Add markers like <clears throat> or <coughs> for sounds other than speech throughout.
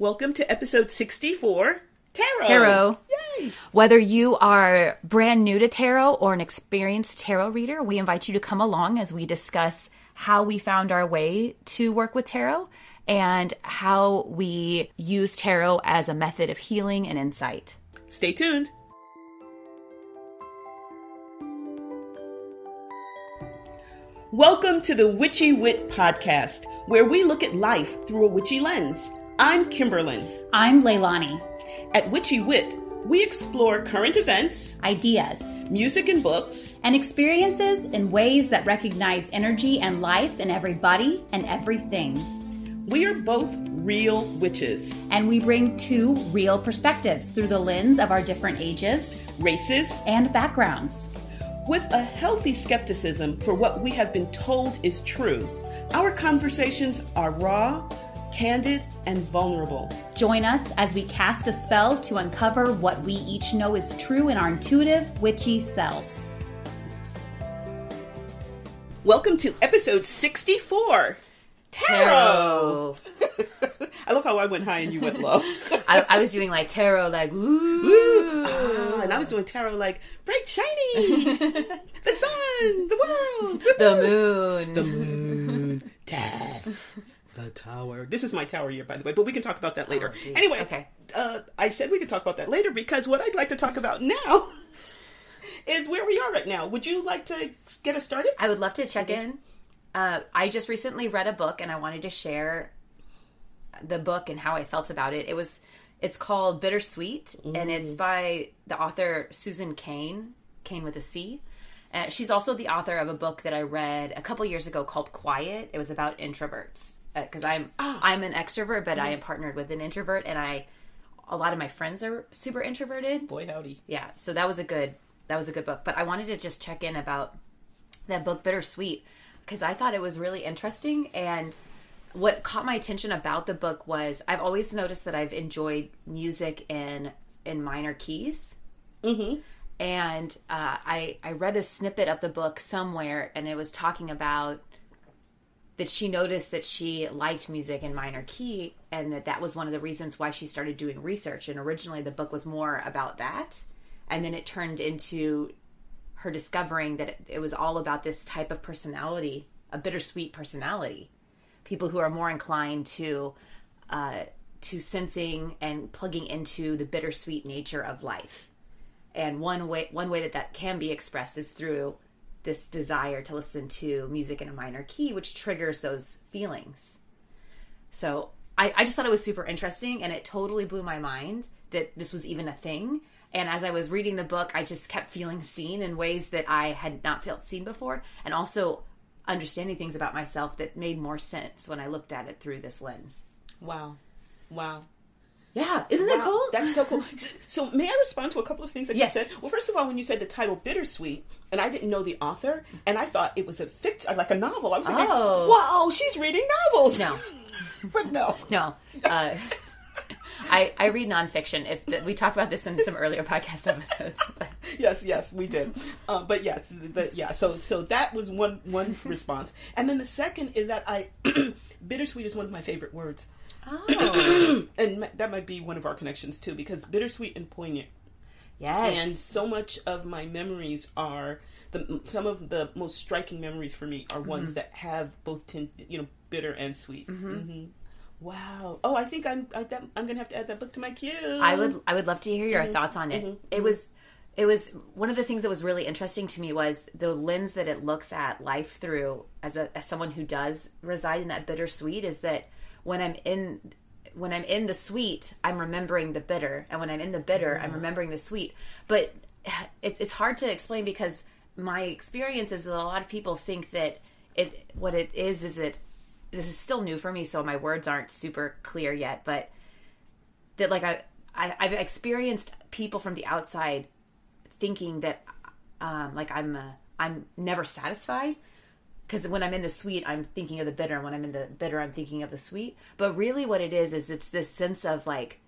Welcome to episode 64 Tarot. Tarot. Yay. Whether you are brand new to tarot or an experienced tarot reader, we invite you to come along as we discuss how we found our way to work with tarot and how we use tarot as a method of healing and insight. Stay tuned. Welcome to the Witchy Wit podcast, where we look at life through a witchy lens. I'm Kimberlyn. I'm Leilani. At Witchy Wit, we explore current events, Ideas music, and books. and experiences in ways that recognize energy and life in everybody and everything. We are both real witches, And we bring two real perspectives through the lens of our different ages races, and backgrounds. with a healthy skepticism for what we have been told is true. Our conversations are raw, candid, and vulnerable. Join us as we cast a spell to uncover what we each know is true in our intuitive, witchy selves. Welcome to episode 64 Tarot. <laughs> I love how I went high and you went low. <laughs> I, I was doing like tarot, like, ooh. Woo! Ah, and I was doing tarot like bright, shiny, <laughs> the sun, the world, The moon. the moon, death, the tower. This is my tower year, by the way, but we can talk about that later. geez. anyway, Okay. uh, I said we could talk about that later because what I'd like to talk about now <laughs> is where we are right now. Would you like to get us started? I would love to check in. Uh, I just recently read a book and I wanted to share the book and how I felt about it. It was it's called Bittersweet and it's by the author Susan Cain, Cain with a C. Uh, she's also the author of a book that I read a couple years ago called Quiet. It was about introverts because I'm I'm an extrovert, but I am partnered with an introvert, and I a lot of my friends are super introverted. Boy, howdy. yeah so that was a good that was a good book. But i wanted to just check in about that book bittersweet because i thought it was really interesting and what caught my attention about the book was i've always noticed that i've enjoyed music in in minor keys. Mm-hmm. and uh, I I read a snippet of the book somewhere, and it was talking about that she noticed that she liked music in minor key, and that that was one of the reasons why she started doing research. And originally, the book was more about that, and then it turned into her discovering that it, was all about this type of personality, a bittersweet personality, people who are more inclined to. Uh, to sensing and plugging into the bittersweet nature of life and one way one way that that can be expressed is through this desire to listen to music in a minor key which triggers those feelings so I, I just thought it was super interesting and it totally blew my mind that this was even a thing and as i was reading the book i just kept feeling seen in ways that i had not felt seen before and also understanding things about myself that made more sense when i looked at it through this lens Wow. Wow. Yeah isn't that cool That's so cool. So, so may I respond to a couple of things that Yes. you said? Well, first of all, when you said the title "Bittersweet," and I didn't know the author, and I thought it was a fiction, like a novel. I was thinking, Oh. "Wow, she's reading novels." no <laughs> but no. No. Uh, <laughs> I, I read nonfiction. If the, we talked about this in some earlier podcast episodes, <laughs> but Yes, yes, we did. Um, but yes, the, yeah. So, so that was one one response, and then the second is that I <clears throat> bittersweet is one of my favorite words, oh, <coughs> and that might be one of our connections too, because bittersweet and poignant. yes, and so much of my memories are the some of the most striking memories for me are ones that have both tin, you know bitter and sweet. hmm Wow. Oh, I think I'm I, that, I'm gonna have to add that book to my queue. I would I would love to hear your Mm-hmm. thoughts on it. It was it was one of the things that was really interesting to me was the lens that it looks at life through as a as someone who does reside in that bittersweet is that when I'm in when I'm in the sweet, I'm remembering the bitter, and when I'm in the bitter, I'm remembering the sweet. But it, it's hard to explain because my experience is that a lot of people think that it what it is is it this is still new for me, so my words aren't super clear yet, but that like I, I I've experienced people from the outside thinking that um like I'm uh, I'm never satisfied because when I'm in the sweet I'm thinking of the bitter and when I'm in the bitter I'm thinking of the sweet. But really what it is is it's this sense of like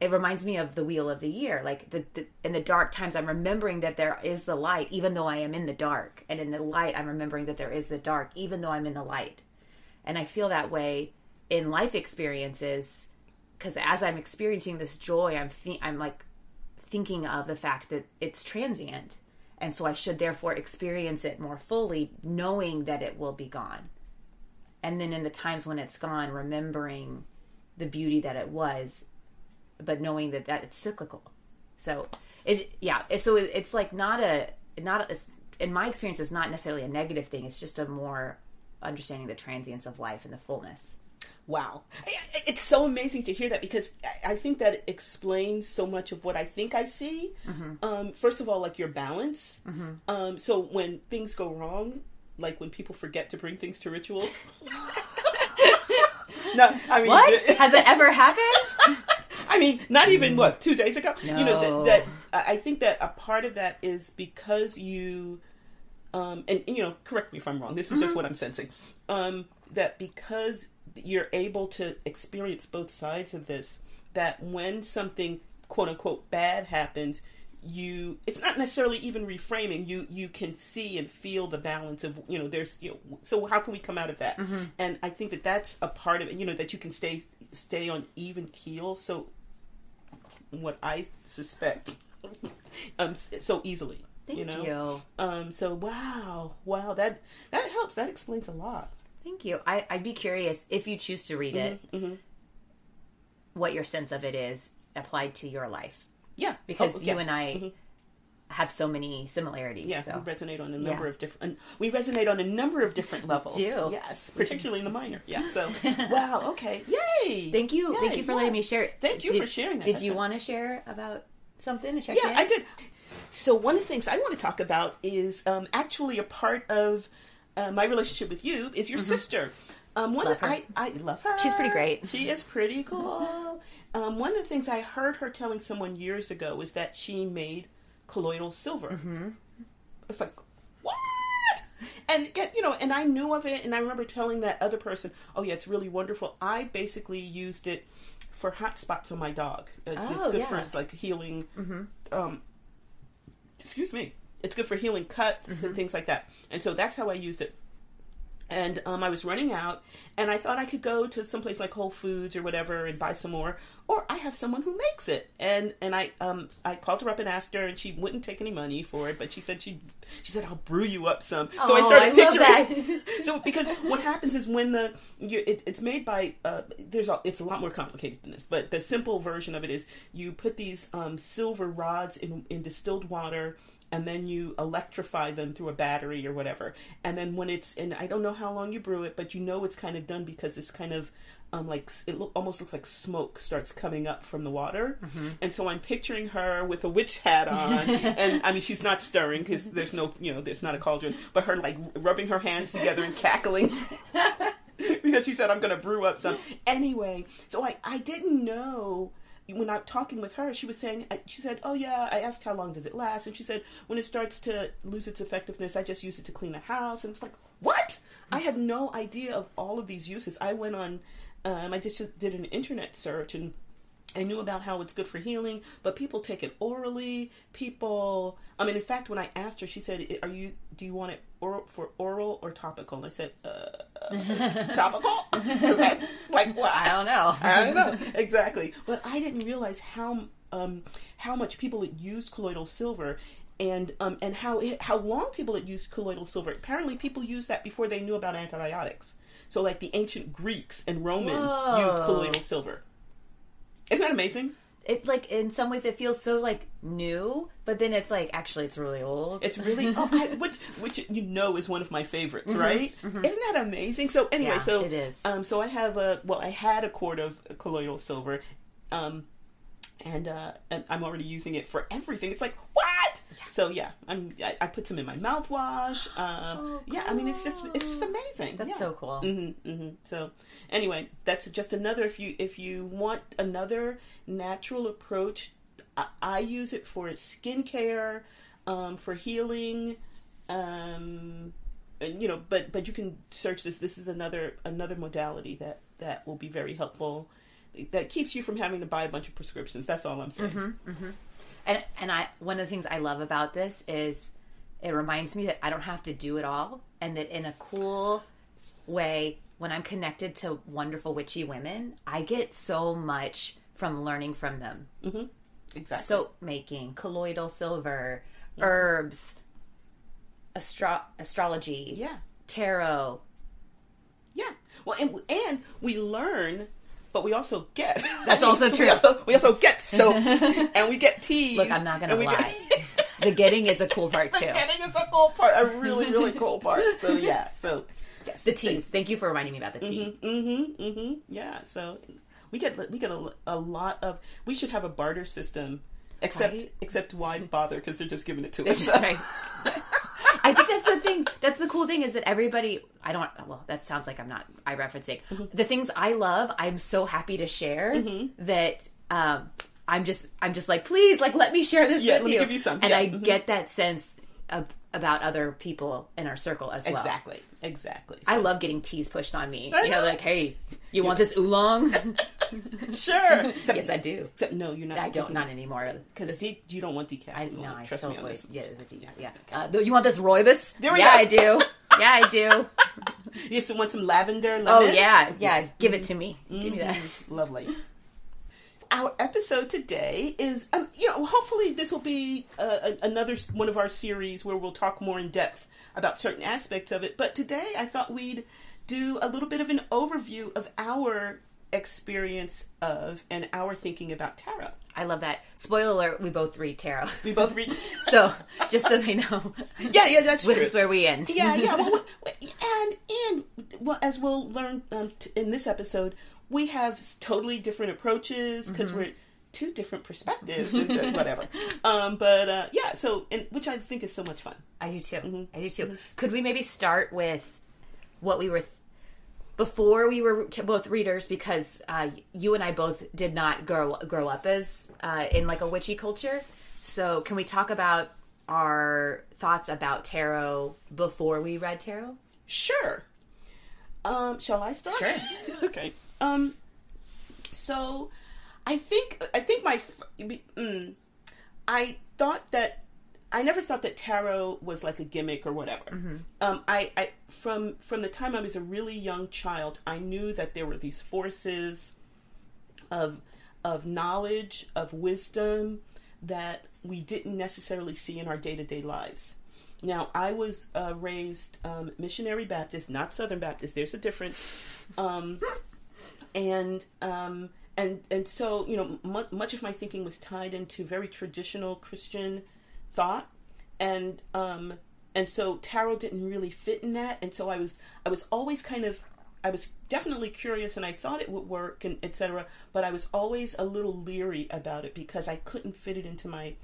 it reminds me of the wheel of the year like the, the in the dark times i'm remembering that there is the light even though i am in the dark. And in the light i'm remembering that there is the dark even though i'm in the light. And i feel that way in life experiences because as I'm experiencing this joy, I'm th- I'm like thinking of the fact that it's transient, and so I should therefore experience it more fully, knowing that it will be gone. And then in the times when it's gone, remembering the beauty that it was, but knowing that that it's cyclical. So it yeah, so it, it's like not a not a, it's, in my experience, it's not necessarily a negative thing. It's just a more understanding the transience of life and the fullness. Wow. It's so amazing to hear that because I think that explains so much of what I think I see. Mm-hmm. Um, first of all, like your balance. Mm-hmm. Um, so when things go wrong, like when people forget to bring things to rituals. <laughs> no, I mean, what <laughs> has it ever happened? <laughs> I mean, not even what two days ago. No. You know that, that I think that a part of that is because you, um, and you know, correct me if I'm wrong. This is mm-hmm. just what I'm sensing. Um, that because you're able to experience both sides of this, that when something quote unquote bad happens, you it's not necessarily even reframing. You you can see and feel the balance of you know there's you know so how can we come out of that? Mm-hmm. and i think that that's a part of it you know that you can stay stay on even keel so what i suspect <laughs> um so easily Thank you know? you. um so wow wow that that helps. That explains a lot Thank you. I, would be curious if you choose to read it, mm-hmm, mm-hmm. what your sense of it is applied to your life. Yeah, because oh, yeah. you and I mm-hmm. have so many similarities. Yeah, so. we resonate on a number yeah. of different. We resonate on a number of different levels. do yes, particularly in the minor. Yeah. So <laughs> wow. Okay. Yay. Thank you. Yay, Thank you for yeah. letting me share. Thank you did, for sharing. That. Did you want to share about something? yeah, I did. So one of the things I want to talk about is um, actually a part of uh, my relationship with you is your mm-hmm. sister. Um, one love. I, I love her. She's pretty great. She is pretty cool. um, one of the things I heard her telling someone years ago was that she made colloidal silver. Mm-hmm. It's like what? And get you know, and I knew of it, and I remember telling that other person, "Oh yeah, it's really wonderful." I basically used it for hot spots on my dog. It's, oh, it's good yeah. for like healing. Mm-hmm. Um, excuse me. It's good for healing cuts mm-hmm. and things like that. And so that's how I used it and um, I was running out, and I thought I could go to some place like Whole Foods or whatever and buy some more, or I have someone who makes it. And and I um I called her up and asked her, and she wouldn't take any money for it, but she said she she said I'll brew you up some. So oh, I started I picturing. <laughs> so because what happens is when the it, it's made by uh, there's a, it's a lot more complicated than this, but the simple version of it is you put these um, silver rods in in distilled water and then you electrify them through a battery or whatever. And then when it's and I don't know how long you brew it, but you know it's kind of done because it's kind of um, like it look, almost looks like smoke starts coming up from the water. Mm-hmm. And so I'm picturing her with a witch hat on, <laughs> and I mean she's not stirring because there's no you know there's not a cauldron, but her like rubbing her hands together and cackling. <laughs> <laughs> because she said I'm going to brew up some anyway. So I I didn't know when I'm talking with her, she was saying, she said, "Oh yeah." I asked how long does it last, and she said, "When it starts to lose its effectiveness, I just use it to clean the house." And it's like, what? I had no idea of all of these uses. I went on, um, I just did an internet search and I knew about how it's good for healing, but people take it orally. People, I mean, in fact, when I asked her, she said, "Are you? Do you want it oral for oral or topical?" And I said, uh, uh, <laughs> "Topical." like what? I don't know. I don't know <laughs> exactly, but I didn't realize how um, how much people had used colloidal silver. And um, and how it, how long people had used colloidal silver. Apparently, people used that before they knew about antibiotics. So, like the ancient Greeks and Romans Whoa. used colloidal silver. Isn't that amazing? It like in some ways it feels so like new, but then it's like actually it's really old. It's really oh, I, which which you know is one of my favorites, mm-hmm, right? Mm-hmm. Isn't that amazing? So anyway, yeah, so it is. Um, so I have a well, I had a quart of colloidal silver, um, and uh, and I'm already using it for everything. It's like what? Yeah. So yeah, I'm I, I, put some in my mouthwash. <gasps> Um, oh, cool. Yeah, I mean it's just it's just amazing. That's yeah. so cool. Mm-hmm, mm-hmm. So anyway, that's just another. If you if you want another natural approach, I, I use it for skincare, um, for healing. Um, and, you know, but but you can search this. This is another another modality that that will be very helpful. That keeps you from having to buy a bunch of prescriptions. That's all I'm saying. Mm-hmm, mm-hmm. And and I one of the things I love about this is it reminds me that I don't have to do it all, and that in a cool way when I'm connected to wonderful witchy women, I get so much from learning from them. Mm-hmm. Exactly. Soap making, colloidal silver, herbs, astro- astrology, yeah. tarot. Yeah. Well, and and we learn, but we also get. That's also <laughs> We true. also, we also get soaps <laughs> and we get teas. Look, I'm not gonna lie. Get, the getting is a cool part <laughs> too. The getting is a cool part, a really really cool part. So yeah. So yes, The teas. Thank you for reminding me about the tea. Mm-hmm. Mm-hmm. Yeah. So we get we get a, a lot of. We should have a barter system. Except Right? except why bother? Because they're just giving it to us. I think that's the thing. That's the cool thing is that everybody. I don't. Well, that sounds like I'm not. I referencing Mm-hmm. the things I love. I'm so happy to share that. Um, I'm just. I'm just like, please, like, let me share this Yeah, with let me you. give you some. And Yeah, I mhm. get that sense about other people in our circle as well. Exactly. Exactly. I love getting teas pushed on me. You know, like, hey, you want this oolong? <laughs> sure. Except, <laughs> yes, I do. Except no, you're not. I don't. Not anymore. because you don't want decaf. I no. I trust me on this. Yeah, the, yeah, yeah. Uh, you want this rooibos? There we yeah, go. I do. Yeah, I do. <laughs> You just want some lavender. Lemon? Oh yeah, yeah. Give it to me. Give me that. Lovely. Our episode today is, um, you know, hopefully this will be uh, another one of our series where we'll talk more in depth about certain aspects of it. But today I thought we'd do a little bit of an overview of our experience of and our thinking about tarot. I love that. Spoiler alert: we both read tarot. We both read. <laughs> So just so they know, <laughs> yeah, yeah, that's true. that's where we end. yeah, yeah. Well, <laughs> we, and and well, as we'll learn um, t- in this episode, we have totally different approaches because we're two different perspectives <laughs> into whatever. Um, but uh, yeah, so and which I think is so much fun. I do too. Mm-hmm. I do too. Could we maybe start with what we were th- before we were t- both readers because uh, you and I both did not grow grow up as uh, in like a witchy culture. So can we talk about our thoughts about tarot before we read tarot? Sure. Um, shall I start? Sure. <laughs> okay. Um, so I think I think my mm, I thought that I never thought that tarot was like a gimmick or whatever. Um, I, I from from the time I was a really young child, I knew that there were these forces of of knowledge, of wisdom that we didn't necessarily see in our day to day lives. Now, I was uh, raised um, missionary Baptist, not Southern Baptist. There's a difference, um, and um, and and so you know, mu- much of my thinking was tied into very traditional Christian thought, and um, and so tarot didn't really fit in that. And so I was I was always kind of I was definitely curious, and I thought it would work, and etc. But I was always a little leery about it because I couldn't fit it into my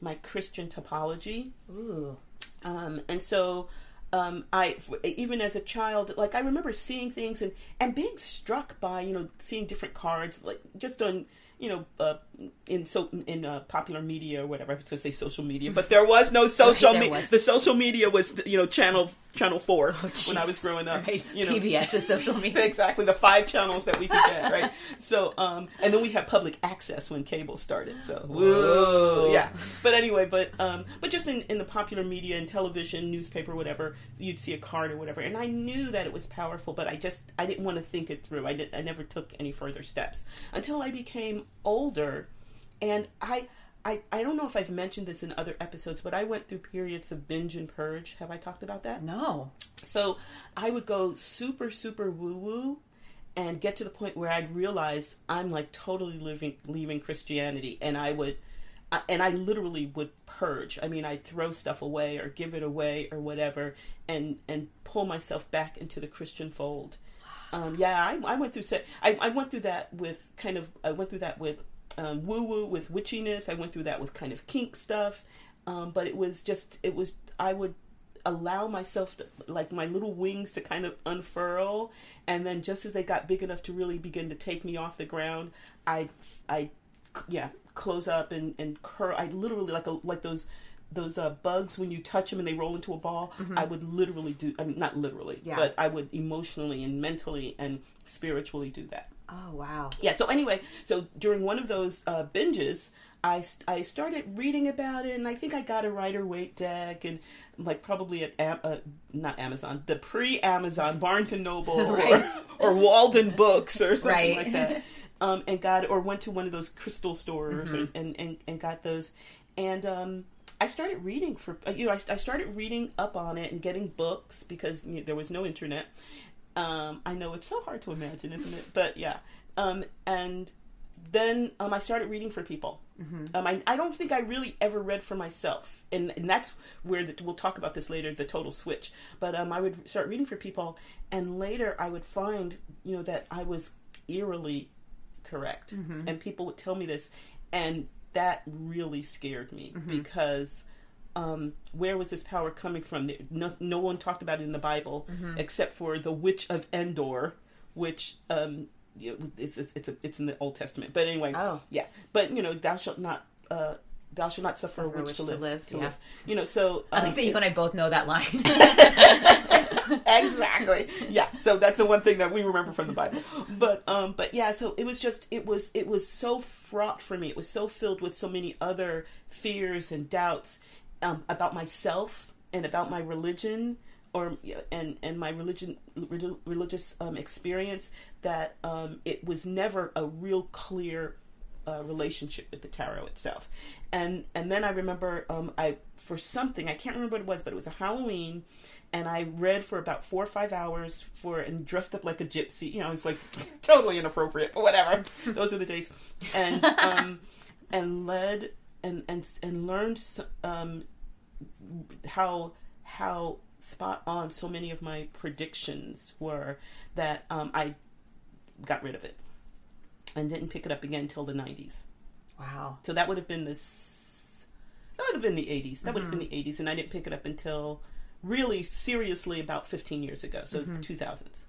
my Christian topology. Ooh. Um, and so um, I, even as a child, like I remember seeing things and, and being struck by, you know, seeing different cards, like just on, you know, uh, in so in uh, popular media or whatever. I was going to say social media, but there was no <laughs> social media. The social media was, you know, channel channel four when I was growing up. Right. You know, PBS is social <laughs> media. exactly the five channels that we could get right <laughs> so um and then we had public access when cable started so whoa yeah but anyway but um but just in, in the popular media and television newspaper whatever you'd see a card or whatever and i knew that it was powerful but i just i didn't want to think it through i did i never took any further steps until i became older and i I, I don't know if I've mentioned this in other episodes, but I went through periods of binge and purge. Have I talked about that? No. So I would go super, super woo woo and get to the point where I'd realize I'm like totally living, leaving Christianity. And I would, I- and I literally would purge. I mean, I'd throw stuff away or give it away or whatever and, and pull myself back into the Christian fold. Um, yeah, I, I went through, I, I went through that with kind of, I went through that with um, woo woo, with witchiness. I went through that with kind of kink stuff. Um, but it was just, it was, I would allow myself to, like my little wings to kind of unfurl and then just as they got big enough to really begin to take me off the ground i i yeah close up and and curl i literally like a like those those uh, bugs when you touch them and they roll into a ball i would literally do i mean not literally Yeah. but i would emotionally and mentally and spiritually do that Oh wow. Yeah. So anyway, so during one of those uh, binges, I I started reading about it, and I think I got a Rider Waite deck, and like probably at Am- uh, not Amazon, the pre-Amazon Barnes and Noble <laughs> Right. or, <laughs> or Walden Books or something Right. like that. <laughs> Um, and got or went to one of those crystal stores Mm-hmm. and, and and got those, and um, I started reading for uh, you know I, I started reading up on it and getting books because you know, there was no internet. Um, I know it's so hard to imagine, isn't it? But yeah, um, and then um, I started reading for people. Um, I, I don't think I really ever read for myself, and and that's where the, we'll talk about this later. The total switch, but um, I would start reading for people, and later I would find you know that I was eerily correct, and people would tell me this, and that really scared me because um, where was this power coming from? No, no one talked about it in the Bible except for the witch of Endor, which um, it's it's it's, a, it's in the Old Testament. But anyway, Oh. yeah. But you know, thou shalt not. Uh, Thou shalt not suffer, a witch, to, live, to yeah. live. You know, so I um, like that you and I both know that line. <laughs> <laughs> exactly. Yeah. So that's the one thing that we remember from the Bible. But um but yeah, so it was just it was it was so fraught for me. It was so filled with so many other fears and doubts um about myself and about my religion or and and my religion relig- religious um experience that um it was never a real clear uh, relationship with the tarot itself. And and then I remember um, I for something I can't remember what it was, but it was a Halloween, and I read for about four or five hours for and dressed up like a gypsy. You know, it's like <laughs> totally inappropriate, but whatever. Those were the days, and um, and led and and and learned um, how how spot on so many of my predictions were that um, I got rid of it and didn't pick it up again until the 90s. wow. So that would have been this. That would have been the 80s. That would have been the 80s, and I didn't pick it up until really seriously about 15 years ago. So the 2000s.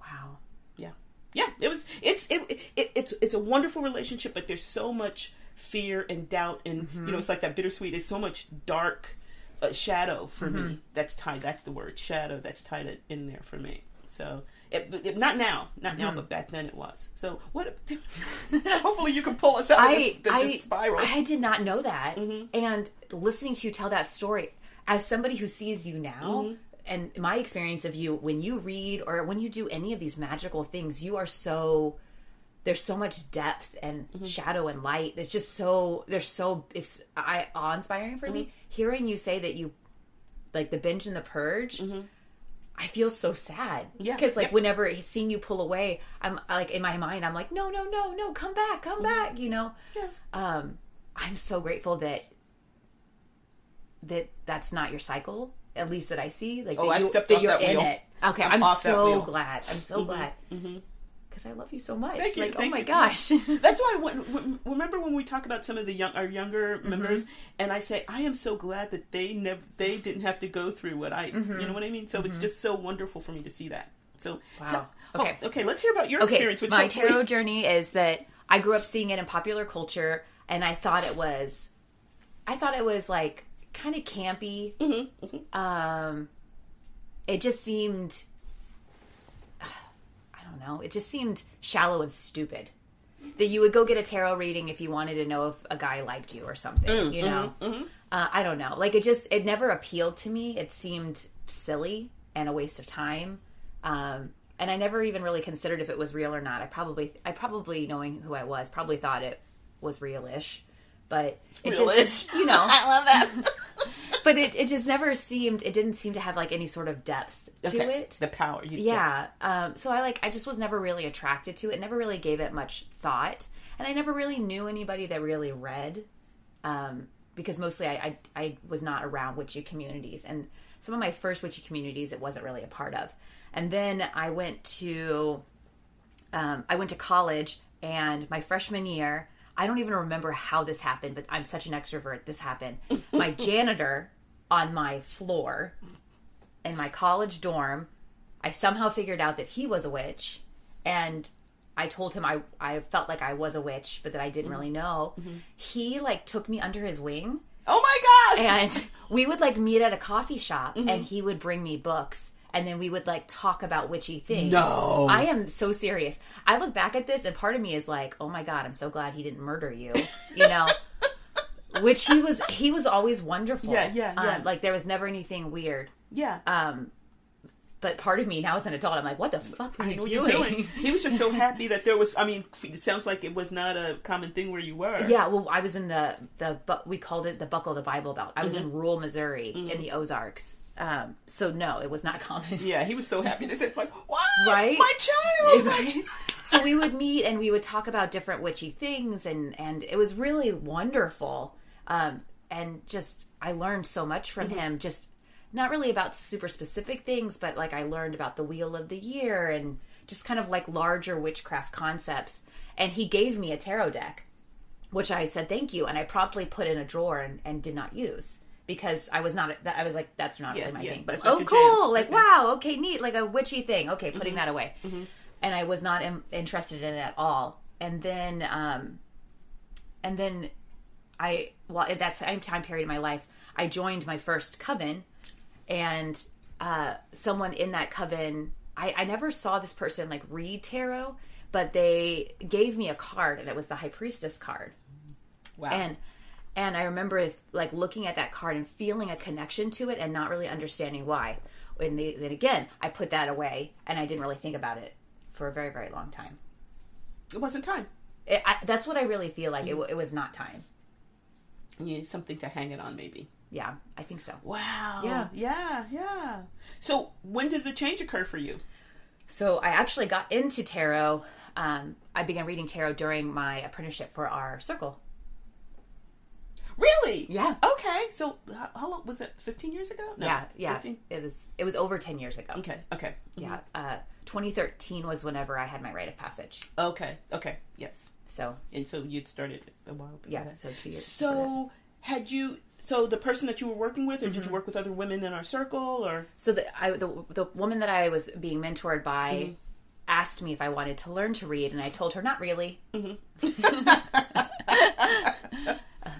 Wow. Yeah, yeah. It was. It's it, it it's it's a wonderful relationship, but there's so much fear and doubt, and you know, it's like that bittersweet. There's so much dark uh, shadow for me that's tied. That's the word shadow. That's tied in there for me. So. It, it, not now, not now, but back then it was. So what? <laughs> hopefully, you can pull us out of this, I, this I, spiral. I did not know that. Mm-hmm. And listening to you tell that story, as somebody who sees you now, Mm-hmm. and my experience of you, when you read or when you do any of these magical things, you are so. There's so much depth and Mm-hmm. shadow and light. It's just so there's so it's I awe inspiring for me. Mm-hmm. Hearing you say that you like the binge and the purge. I feel so sad. Mm-hmm. Yeah, because like yeah. whenever seeing you pull away, I'm like in my mind, I'm like, no, no, no, no, come back, come back. You know. Mm-hmm. Yeah. Um, I'm so grateful that that that's not your cycle. At least that I see. Like Oh, that, I've you, stepped that off you're that in wheel. it. Okay, I'm I'm, so glad. I'm so glad. Because I love you so much. Thank you, like, thank oh my you. gosh. <laughs> That's why when, when, remember when we talk about some of the young our younger Mm-hmm. members, and I say I am so glad that they never they didn't have to go through what I Mm-hmm. you know what I mean. So it's just so wonderful for me to see that. So Wow. tell- Okay. oh, okay, let's hear about your okay, experience. Which my hopefully- tarot journey is that I grew up seeing it in popular culture, and I thought it was, I thought it was like kind of campy. Mm-hmm, Um, it just seemed, don't know, it just seemed shallow and stupid. That you would go get a tarot reading if you wanted to know if a guy liked you or something, Mm, you know. mm-hmm, Uh, I don't know. Like it just it never appealed to me. It seemed silly and a waste of time. Um, and I never even really considered if it was real or not. I probably I probably knowing who I was probably thought it was realish, but it Realish. just you know. <laughs> I love that. <laughs> but it it just never seemed it didn't seem to have like any sort of depth to Okay, it. The power. You, Yeah. Um, so I like I just was never really attracted to it. Never really gave it much thought, and I never really knew anybody that really read, um, because mostly I, I I was not around witchy communities, and some of my first witchy communities it wasn't really a part of, and then I went to um, I went to college, and my freshman year. I don't even remember how this happened, but I'm such an extrovert. This happened. My <laughs> janitor on my floor in my college dorm, I somehow figured out that he was a witch, and I told him I I felt like I was a witch, but that I didn't really mm-hmm. know. Mm-hmm. He like took me under his wing, Oh my gosh. and <laughs> we would like meet at a coffee shop, mm-hmm. and he would bring me books, and then we would like talk about witchy things. No. I am so serious. I look back at this and part of me is like, "Oh my god, I'm so glad he didn't murder you." You know. <laughs> Which he was he was always wonderful. Yeah, yeah, yeah. Um, like there was never anything weird. Yeah. Um but part of me now as an adult, I'm like, what the fuck were I you doing? doing. <laughs> He was just so happy that there was. I mean, it sounds like it was not a common thing where you were. Yeah, well, I was in the the bu- we called it the buckle of the Bible Belt. I was Mm-hmm. in rural Missouri in the Ozarks. Um, so no, it was not <laughs> common. Yeah, he was so happy. They said, like, what? Right? My child. <laughs> my Right? child." so we would meet and we would talk about different witchy things, and and it was really wonderful. Um, and just I learned so much from Mm-hmm. him. Just not really about super specific things, but like I learned about the wheel of the year and just kind of like larger witchcraft concepts. And he gave me a tarot deck, which I said thank you, and I promptly put in a drawer and, and did not use because I was not. I was like, that's not Yeah, really my yeah, thing. But oh, cool! jam. Like Okay. wow, okay, neat, like a witchy thing. Okay, Mm-hmm. putting that away, and I was not Im- interested in it at all. And then, um, and then I well at that same time period in my life, I joined my first coven, and uh, someone in that coven, I, I never saw this person like read tarot, but they gave me a card, and it was the High Priestess card, Wow. and and I remember like looking at that card and feeling a connection to it, and not really understanding why. And they, then again, I put that away, and I didn't really think about it for a very very long time. it wasn't time. It, I, that's what I really feel like. It, it was not time. You need something to hang it on, maybe. Yeah, I think so. Wow. Yeah. Yeah. Yeah. So when did the change occur for you? So I actually got into tarot. Um, I began reading tarot during my apprenticeship for our circle. Really? Yeah. Okay. So how, how long was it? Fifteen years ago? No, yeah, yeah. 15? It was it was over ten years ago. Okay. Okay. Yeah, uh, 2013 was whenever I had my rite of passage. Okay. Okay. Yes. So And so you'd started a while before yeah, that. so two years. So had you? So the person that you were working with, or Mm-hmm. did you work with other women in our circle, or? So the I, the the woman that I was being mentored by Mm-hmm. asked me if I wanted to learn to read, and I told her not really. <laughs>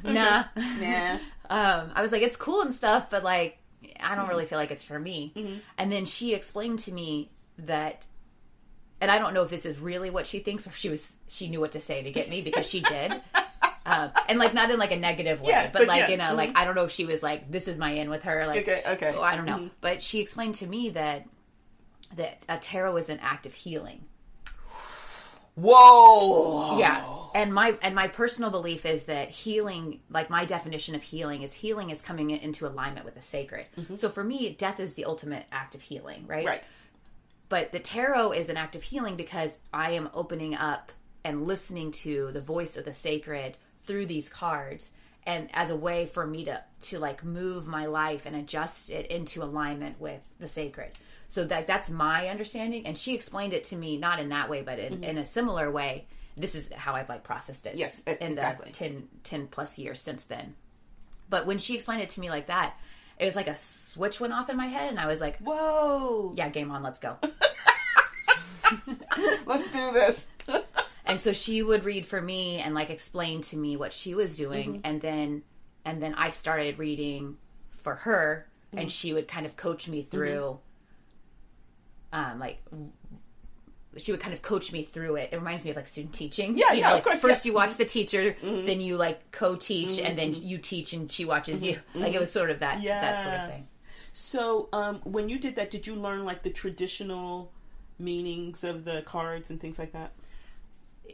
nah. Nah. <laughs> Um, I was like, it's cool and stuff, but like, I don't Mm-hmm. really feel like it's for me. And then she explained to me that, and I don't know if this is really what she thinks or she was she knew what to say to get me because she did. <laughs> Um, and like not in like a negative way, Yeah, but, but like yeah, in a like I don't know if she was like this is my in with her like Okay, okay. oh, I don't know, but she explained to me that that a tarot is an act of healing. Whoa. Yeah. And my and my personal belief is that healing, like my definition of healing is healing is coming into alignment with the sacred. So for me, death is the ultimate act of healing, right? Right. But the tarot is an act of healing because I am opening up and listening to the voice of the sacred through these cards and as a way for me to to like move my life and adjust it into alignment with the sacred. So that that's my understanding and she explained it to me not in that way but in, mm-hmm. in a similar way. This is how I've like processed it. Yes, e- in exactly. the 10, 10 plus years since then. But when she explained it to me like that, it was like a switch went off in my head and I was like, Whoa. yeah, game on, let's go. <laughs> Let's do this. <laughs> and so she would read for me and like explain to me what she was doing mm-hmm. and then and then I started reading for her and mm-hmm. she would kind of coach me mm-hmm. through um like she would kind of coach me through it. It reminds me of like student teaching. Yeah, you yeah, know, of course, first yeah. you watch the teacher, then you like co-teach, and then you teach and she watches you. Like it was sort of that that sort of thing. So, um, when you did that, did you learn like the traditional meanings of the cards and things like that?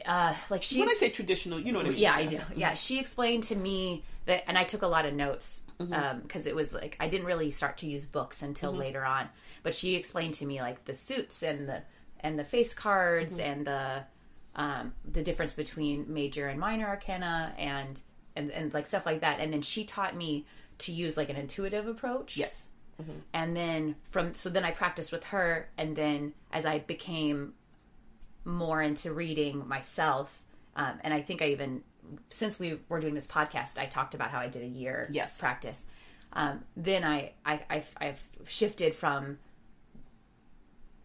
Uh, like she When I say traditional, you know what I mean. yeah i do. Mm-hmm. Yeah she explained to me that and i took a lot of notes mm-hmm. um, because it was like i didn't really start to use books until mm-hmm. later on but she explained to me like the suits and the and the face cards and the um the difference between major and minor arcana and and and like stuff like that and then she taught me to use like an intuitive approach. Yes. and then from so then I practiced with her, and then as I became more into reading myself, um, and I think I even since we were doing this podcast, I talked about how I did a year Yes. practice. Um, then I, I I've, I've shifted from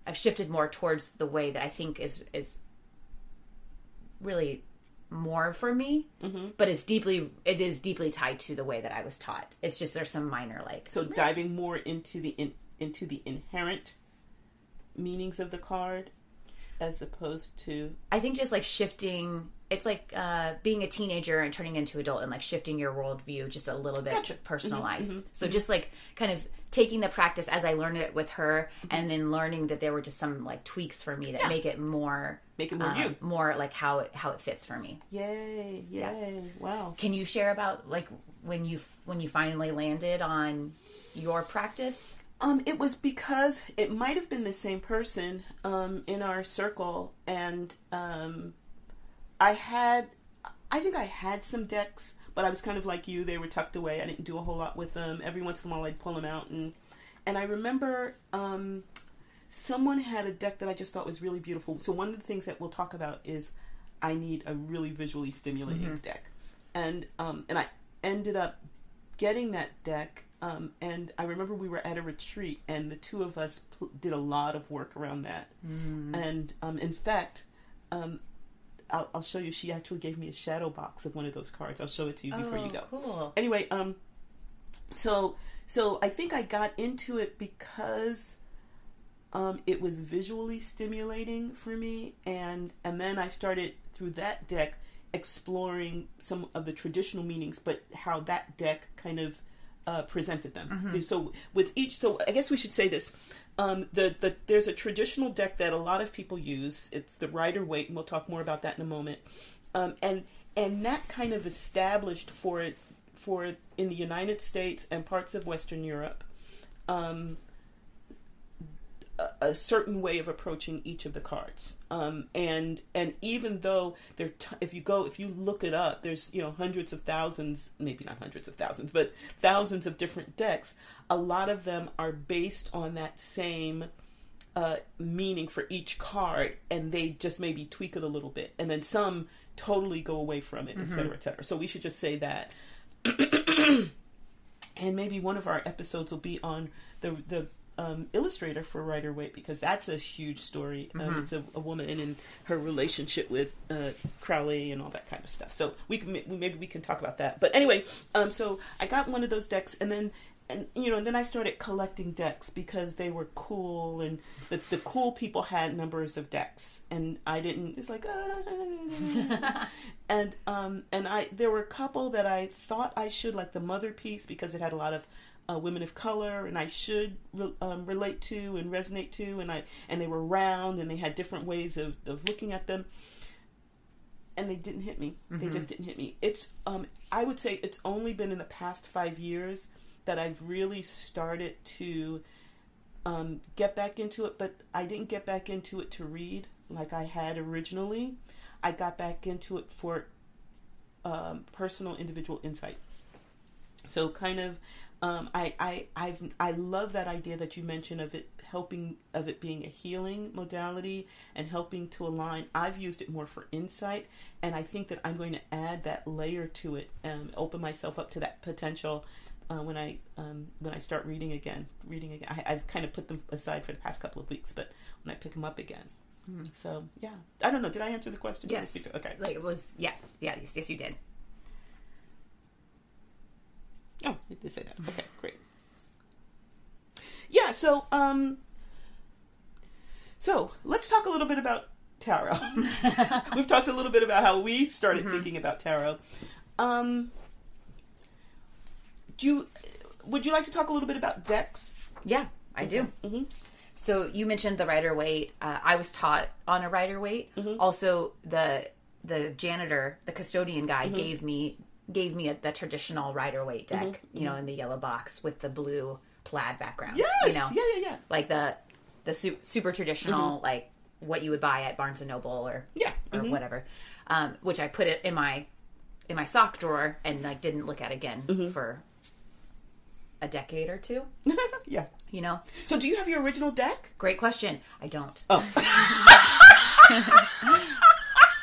I've shifted more towards the way that I think is is really more for me, Mm-hmm. but it's deeply it is deeply tied to the way that I was taught. It's just there's some minor like So diving more into the in, into the inherent meanings of the card as opposed to I think just like shifting. It's like uh, being a teenager and turning into adult and like shifting your worldview just a little bit Gotcha. personalized. Mm-hmm. So mm-hmm. just like kind of taking the practice as I learned it with her, mm-hmm. and then learning that there were just some like tweaks for me that make it more make it more uh, you. more like how it how it fits for me. Yay! Yay! Wow. Can you share about like when you when you finally landed on your practice? Um, it was because it might have been the same person um, in our circle, and um, I had, I think I had some decks, but I was kind of like you; they were tucked away. I didn't do a whole lot with them. Every once in a while, I'd pull them out, and and I remember um, someone had a deck that I just thought was really beautiful. So one of the things that we'll talk about is I need a really visually stimulating deck, and um, and I ended up getting that deck. Um, and I remember we were at a retreat, and the two of us pl- did a lot of work around that. And um, in fact, um, I'll, I'll show you. She actually gave me a shadow box of one of those cards. I'll show it to you before you go cool. anyway um so so i think i got into it because um it was visually stimulating for me and and then i started through that deck exploring some of the traditional meanings but how that deck kind of uh, presented them. So with each so i guess we should say this. Um, the, the there's a traditional deck that a lot of people use. It's the rider waite and we'll talk more about that in a moment. Um, and and that kind of established for it for in the United States and parts of Western Europe. Um, a, certain way of approaching each of the cards. Um, and and even though they're t- if you go if you look it up, there's you know hundreds of thousands, maybe not hundreds of thousands, but thousands of different decks. A lot of them are based on that same uh, meaning for each card, and they just maybe tweak it a little bit, and then some totally go away from it, et etc. et. So we should just say that. <clears throat> and maybe one of our episodes will be on the the um, illustrator for Rider Waite because that's a huge story. Um, It's a, a woman and her relationship with uh, Crowley and all that kind of stuff. So we can maybe we can talk about that. But anyway, um, so I got one of those decks, and then and you know, and then I started collecting decks because they were cool, and the the cool people had numbers of decks, and I didn't. It's like, ah. <laughs> and um and I there were a couple that I thought I should like the Motherpeace because it had a lot of uh, women of color and I should re- um, relate to and resonate to and I and they were round and they had different ways of, of looking at them. And they didn't hit me. They just didn't hit me. It's um I would say it's only been in the past five years that I've really started to um, get back into it but I didn't get back into it to read like I had originally. I got back into it for um, personal individual insight. So kind of, um, I I I've I love that idea that you mentioned of it helping of it being a healing modality and helping to align. I've used it more for insight, and I think that I'm going to add that layer to it, and open myself up to that potential. Uh, when I um, when I start reading again, reading again, I, I've kind of put them aside for the past couple of weeks, but when I pick them up again, so yeah, I don't know. Did I answer the question? Yes. Okay. Like it was. Yeah. Yeah. Yes, yes you did. Oh, it did say that. Okay, great. Yeah, so um so let's talk a little bit about tarot. <laughs> We've talked a little bit about how we started thinking about tarot. Um do you would you like to talk a little bit about decks? Yeah, I do. Mhm. So you mentioned the Rider Waite. Uh, I was taught on a Rider Waite. Also, the the janitor, the custodian guy, gave me gave me a, the traditional Rider Waite deck. Mm-hmm, you know, mm-hmm. in the yellow box with the blue plaid background. Yes. you know, Yeah, yeah, yeah. like the the su- super traditional, mm-hmm. like what you would buy at Barnes and Noble or Yeah. or whatever. Um, which I put it in my in my sock drawer and like didn't look at again for a decade or two. <laughs> yeah. You know, So do you have your original deck? great question. I don't. Oh. <laughs> <laughs>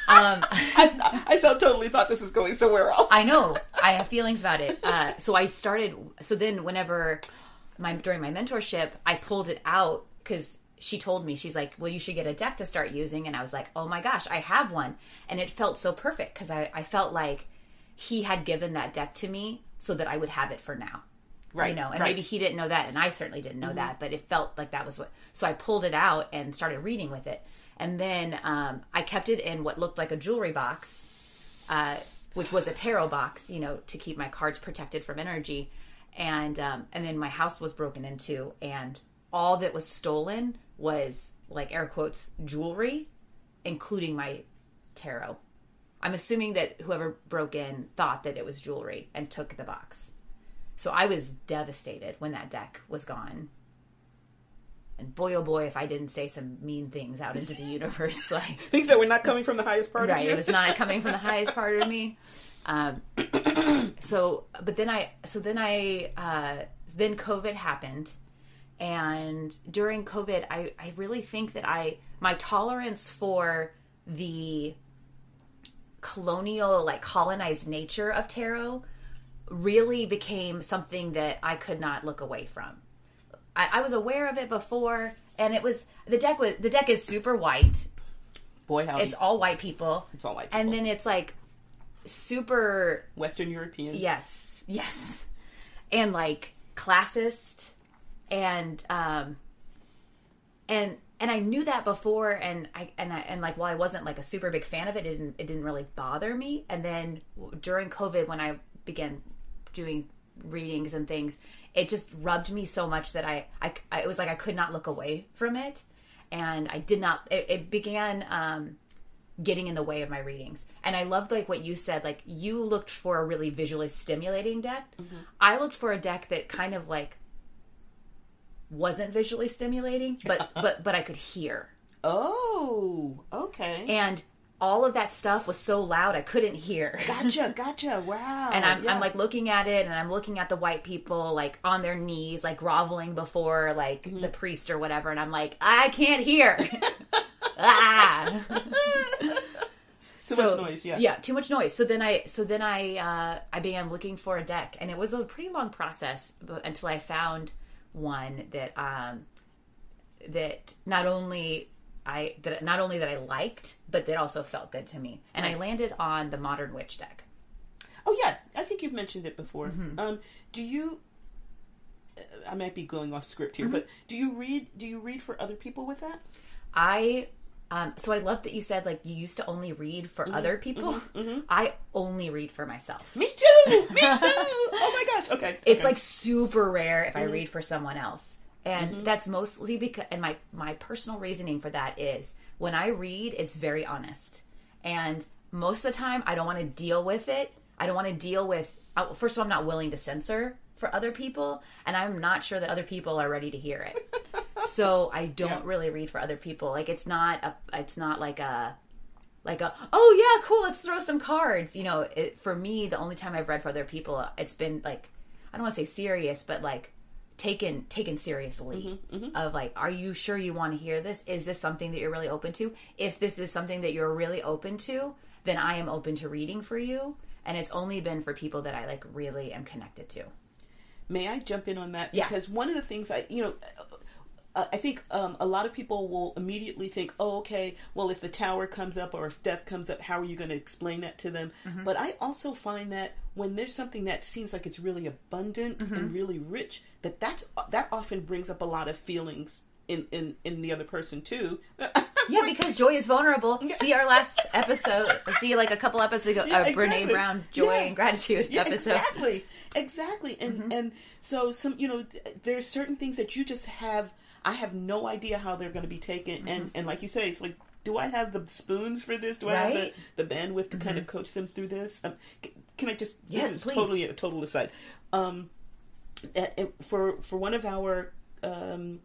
<laughs> I, I so totally thought this was going somewhere else. I know. I have feelings about it. Uh, so I started. So then, whenever my during my mentorship, I pulled it out because she told me she's like, "Well, you should get a deck to start using," and I was like, "Oh my gosh, I have one," and it felt so perfect because I, I felt like he had given that deck to me so that I would have it for now. Right, You know, and right. maybe he didn't know that, and I certainly didn't know that, but it felt like that was what. So I pulled it out and started reading with it, and then um, I kept it in what looked like a jewelry box, uh, which was a tarot box, you know, to keep my cards protected from energy, and um, and then my house was broken into, and all that was stolen was like air quotes jewelry, including my tarot. I'm assuming that whoever broke in thought that it was jewelry and took the box. So I was devastated when that deck was gone. And boy, oh boy, if I didn't say some mean things out into the <laughs> universe, like Things that were not coming from the highest part right, it was not coming from the highest part of me. Um, <clears throat> so, but then I, so then I, uh, then COVID happened, and during COVID, I, I really think that I, my tolerance for the colonial, like colonized nature of tarot, really became something that I could not look away from. I, I was aware of it before, and it was the deck was the deck is super white. Boy, howdy. It's all white people. It's all white And then it's like super Western European. yes, yes. And like classist and um and and I knew that before and I and I and like while I wasn't like a super big fan of it, it didn't it didn't really bother me. And then during COVID when I began doing readings and things, it just rubbed me so much that I, I, I it was like I could not look away from it, and I did not. It, it began um, getting in the way of my readings. And I loved like what you said. Like you looked for a really visually stimulating deck. I looked for a deck that kind of like wasn't visually stimulating, but <laughs> but but I could hear. Oh, okay. And all of that stuff was so loud I couldn't hear. <laughs> gotcha, gotcha. Wow. and I'm, Yeah. I'm like looking at it and I'm looking at the white people like on their knees, like groveling before like Mm-hmm. the priest or whatever. And I'm like, I can't hear. <laughs> ah. too much noise. Yeah. Yeah, too much noise. So then I so then I uh, I began looking for a deck, and it was a pretty long process until I found one that um that not only I that not only that I liked, but that also felt good to me. And I landed on the Modern Witch deck. Oh yeah, I think you've mentioned it before. Mm-hmm. Um, do you? uh, I might be going off script here, Mm-hmm. but do you read? Do you read for other people with that? I um so I love that you said like you used to only read for other people. I only read for myself. Me too. Me <laughs> too. oh my gosh. Okay. it's okay. like super rare if I read for someone else. And that's mostly because and my my personal reasoning for that is when I read it's very honest. And most of the time I don't want to deal with it. I don't want to deal with uh, first of all I'm not willing to censor for other people and I'm not sure that other people are ready to hear it. <laughs> so I don't Yeah. really read for other people. Like it's not a it's not like a like a oh yeah cool let's throw some cards you know it, for me the only time i've read for other people it's been like i don't want to say serious but like taken taken seriously mm-hmm, mm-hmm. of like are you sure you want to hear this? Is this something that you're really open to? If this is something that you're really open to then i am open to reading for you. And it's only been for people that i like really am connected to. May I jump in on that? Yeah. Because one of the things I, you know, uh, I think um, a lot of people will immediately think, oh, okay, well, if the tower comes up or if death comes up, how are you going to explain that to them? Mm-hmm. But I also find that when there's something that seems like it's really abundant Mm-hmm. and really rich, that that's that often brings up a lot of feelings in in in the other person too. <laughs> yeah because joy is vulnerable see our last episode or see like a couple episodes ago Yeah, uh, Brené Brown joy Yeah. and gratitude Yeah, episode Exactly, exactly, and and so some you know there's certain things that you just have. I have no idea how they're going to be taken, and and like you say, it's like. Do I have the spoons for this? Do I have the, the bandwidth to kind of coach them through this? Um, c- can I just? Yes, this is please. totally a total aside. Um, for for one of our um,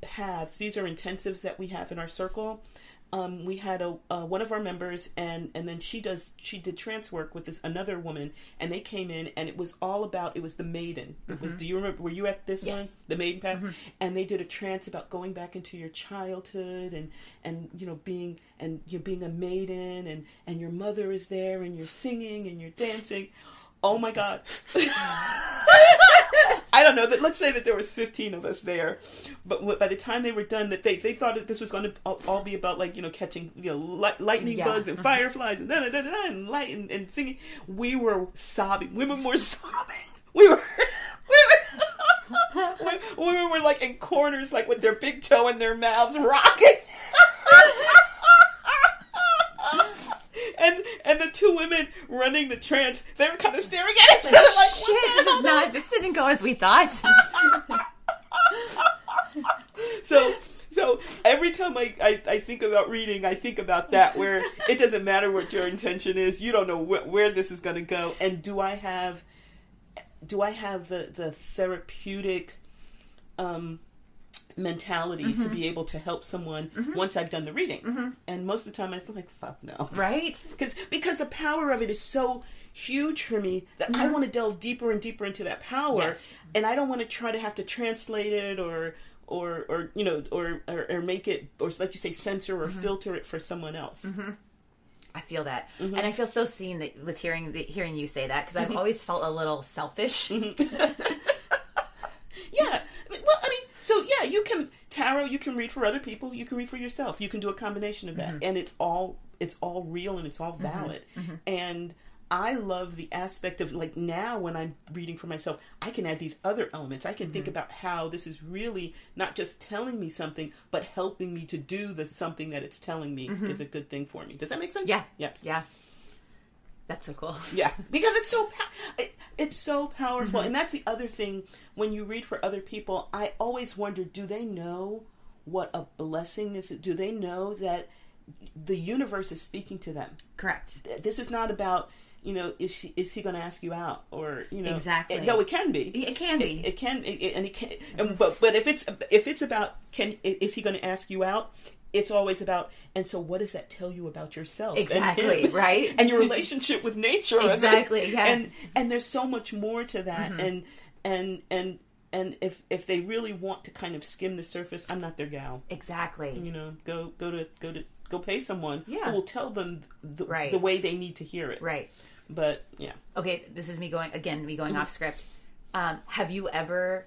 paths, these are intensives that we have in our circle. Um, we had a uh, one of our members, and and then she does she did trance work with this another woman, and they came in, and it was all about it was the maiden. It was. Do you remember? Were you at this Yes. one, the maiden path? And they did a trance about going back into your childhood, and and you know being and you're being a maiden, and and your mother is there, and you're singing and you're dancing. Oh my god. <laughs> I don't know that. Let's say that there was fifteen of us there, but by the time they were done, that they they thought that this was going to all, all be about like you know catching you know li- lightning Yeah. bugs and uh-huh. fireflies and da da da da and light and, and singing. We were sobbing. Women were <laughs> sobbing. We were. <laughs> We were <laughs> women were like in corners, like with their big toe in their mouths, rocking. And and the two women running the trance, they were kind of staring at each other like, Shit, what this is not. This didn't go as we thought. <laughs> so so every time I, I, I think about reading, I think about that where it doesn't matter what your intention is. You don't know wh- where this is going to go. And do I have do I have the the therapeutic um, mentality to mm-hmm. be able to help someone mm-hmm. once I've done the reading? Mm-hmm. And most of the time, I feel like fuck no, right? <laughs> because because the power of it is so huge for me that I want to delve deeper and deeper into that power, Yes. and I don't want to try to have to translate it or or or you know or or, or make it or like you say censor or filter it for someone else. I feel that, Mm-hmm. and I feel so seen that with hearing the, hearing you say that because I've always felt a little selfish. Mm-hmm. <laughs> Yeah. Well, I mean, so yeah, you can tarot. You can read for other people. You can read for yourself. You can do a combination of that, mm-hmm. and it's all it's all real and it's all mm-hmm. valid. Mm-hmm. And I love the aspect of like now when I'm reading for myself, I can add these other elements. I can think about how this is really not just telling me something, but helping me to do the something that it's telling me is a good thing for me. Does that make sense? Yeah, Yeah. yeah. That's so cool. Yeah, <laughs> because it's so it, it's so powerful, mm-hmm. and that's the other thing. When you read for other people, I always wonder: Do they know what a blessing this is? Do they know that the universe is speaking to them? Correct. This is not about you know is she is he going to ask you out or you know Exactly. It, no, it can be. It can be. It, it can, it- and it can. And, but but if it's if it's about can is he going to ask you out? It's always about, and so what does that tell you about yourself? Exactly, him? <laughs> right? And your relationship with nature. and- Exactly, yeah. And and there's so much more to that. Mm-hmm. And and and and if if they really want to kind of skim the surface, I'm not their gal. Exactly. You know, go go to go to go pay someone Yeah. who will tell them the, Right. the way they need to hear it. Right. But yeah. Okay, this is me going again. Me Mm-hmm. going off script. Um, have you ever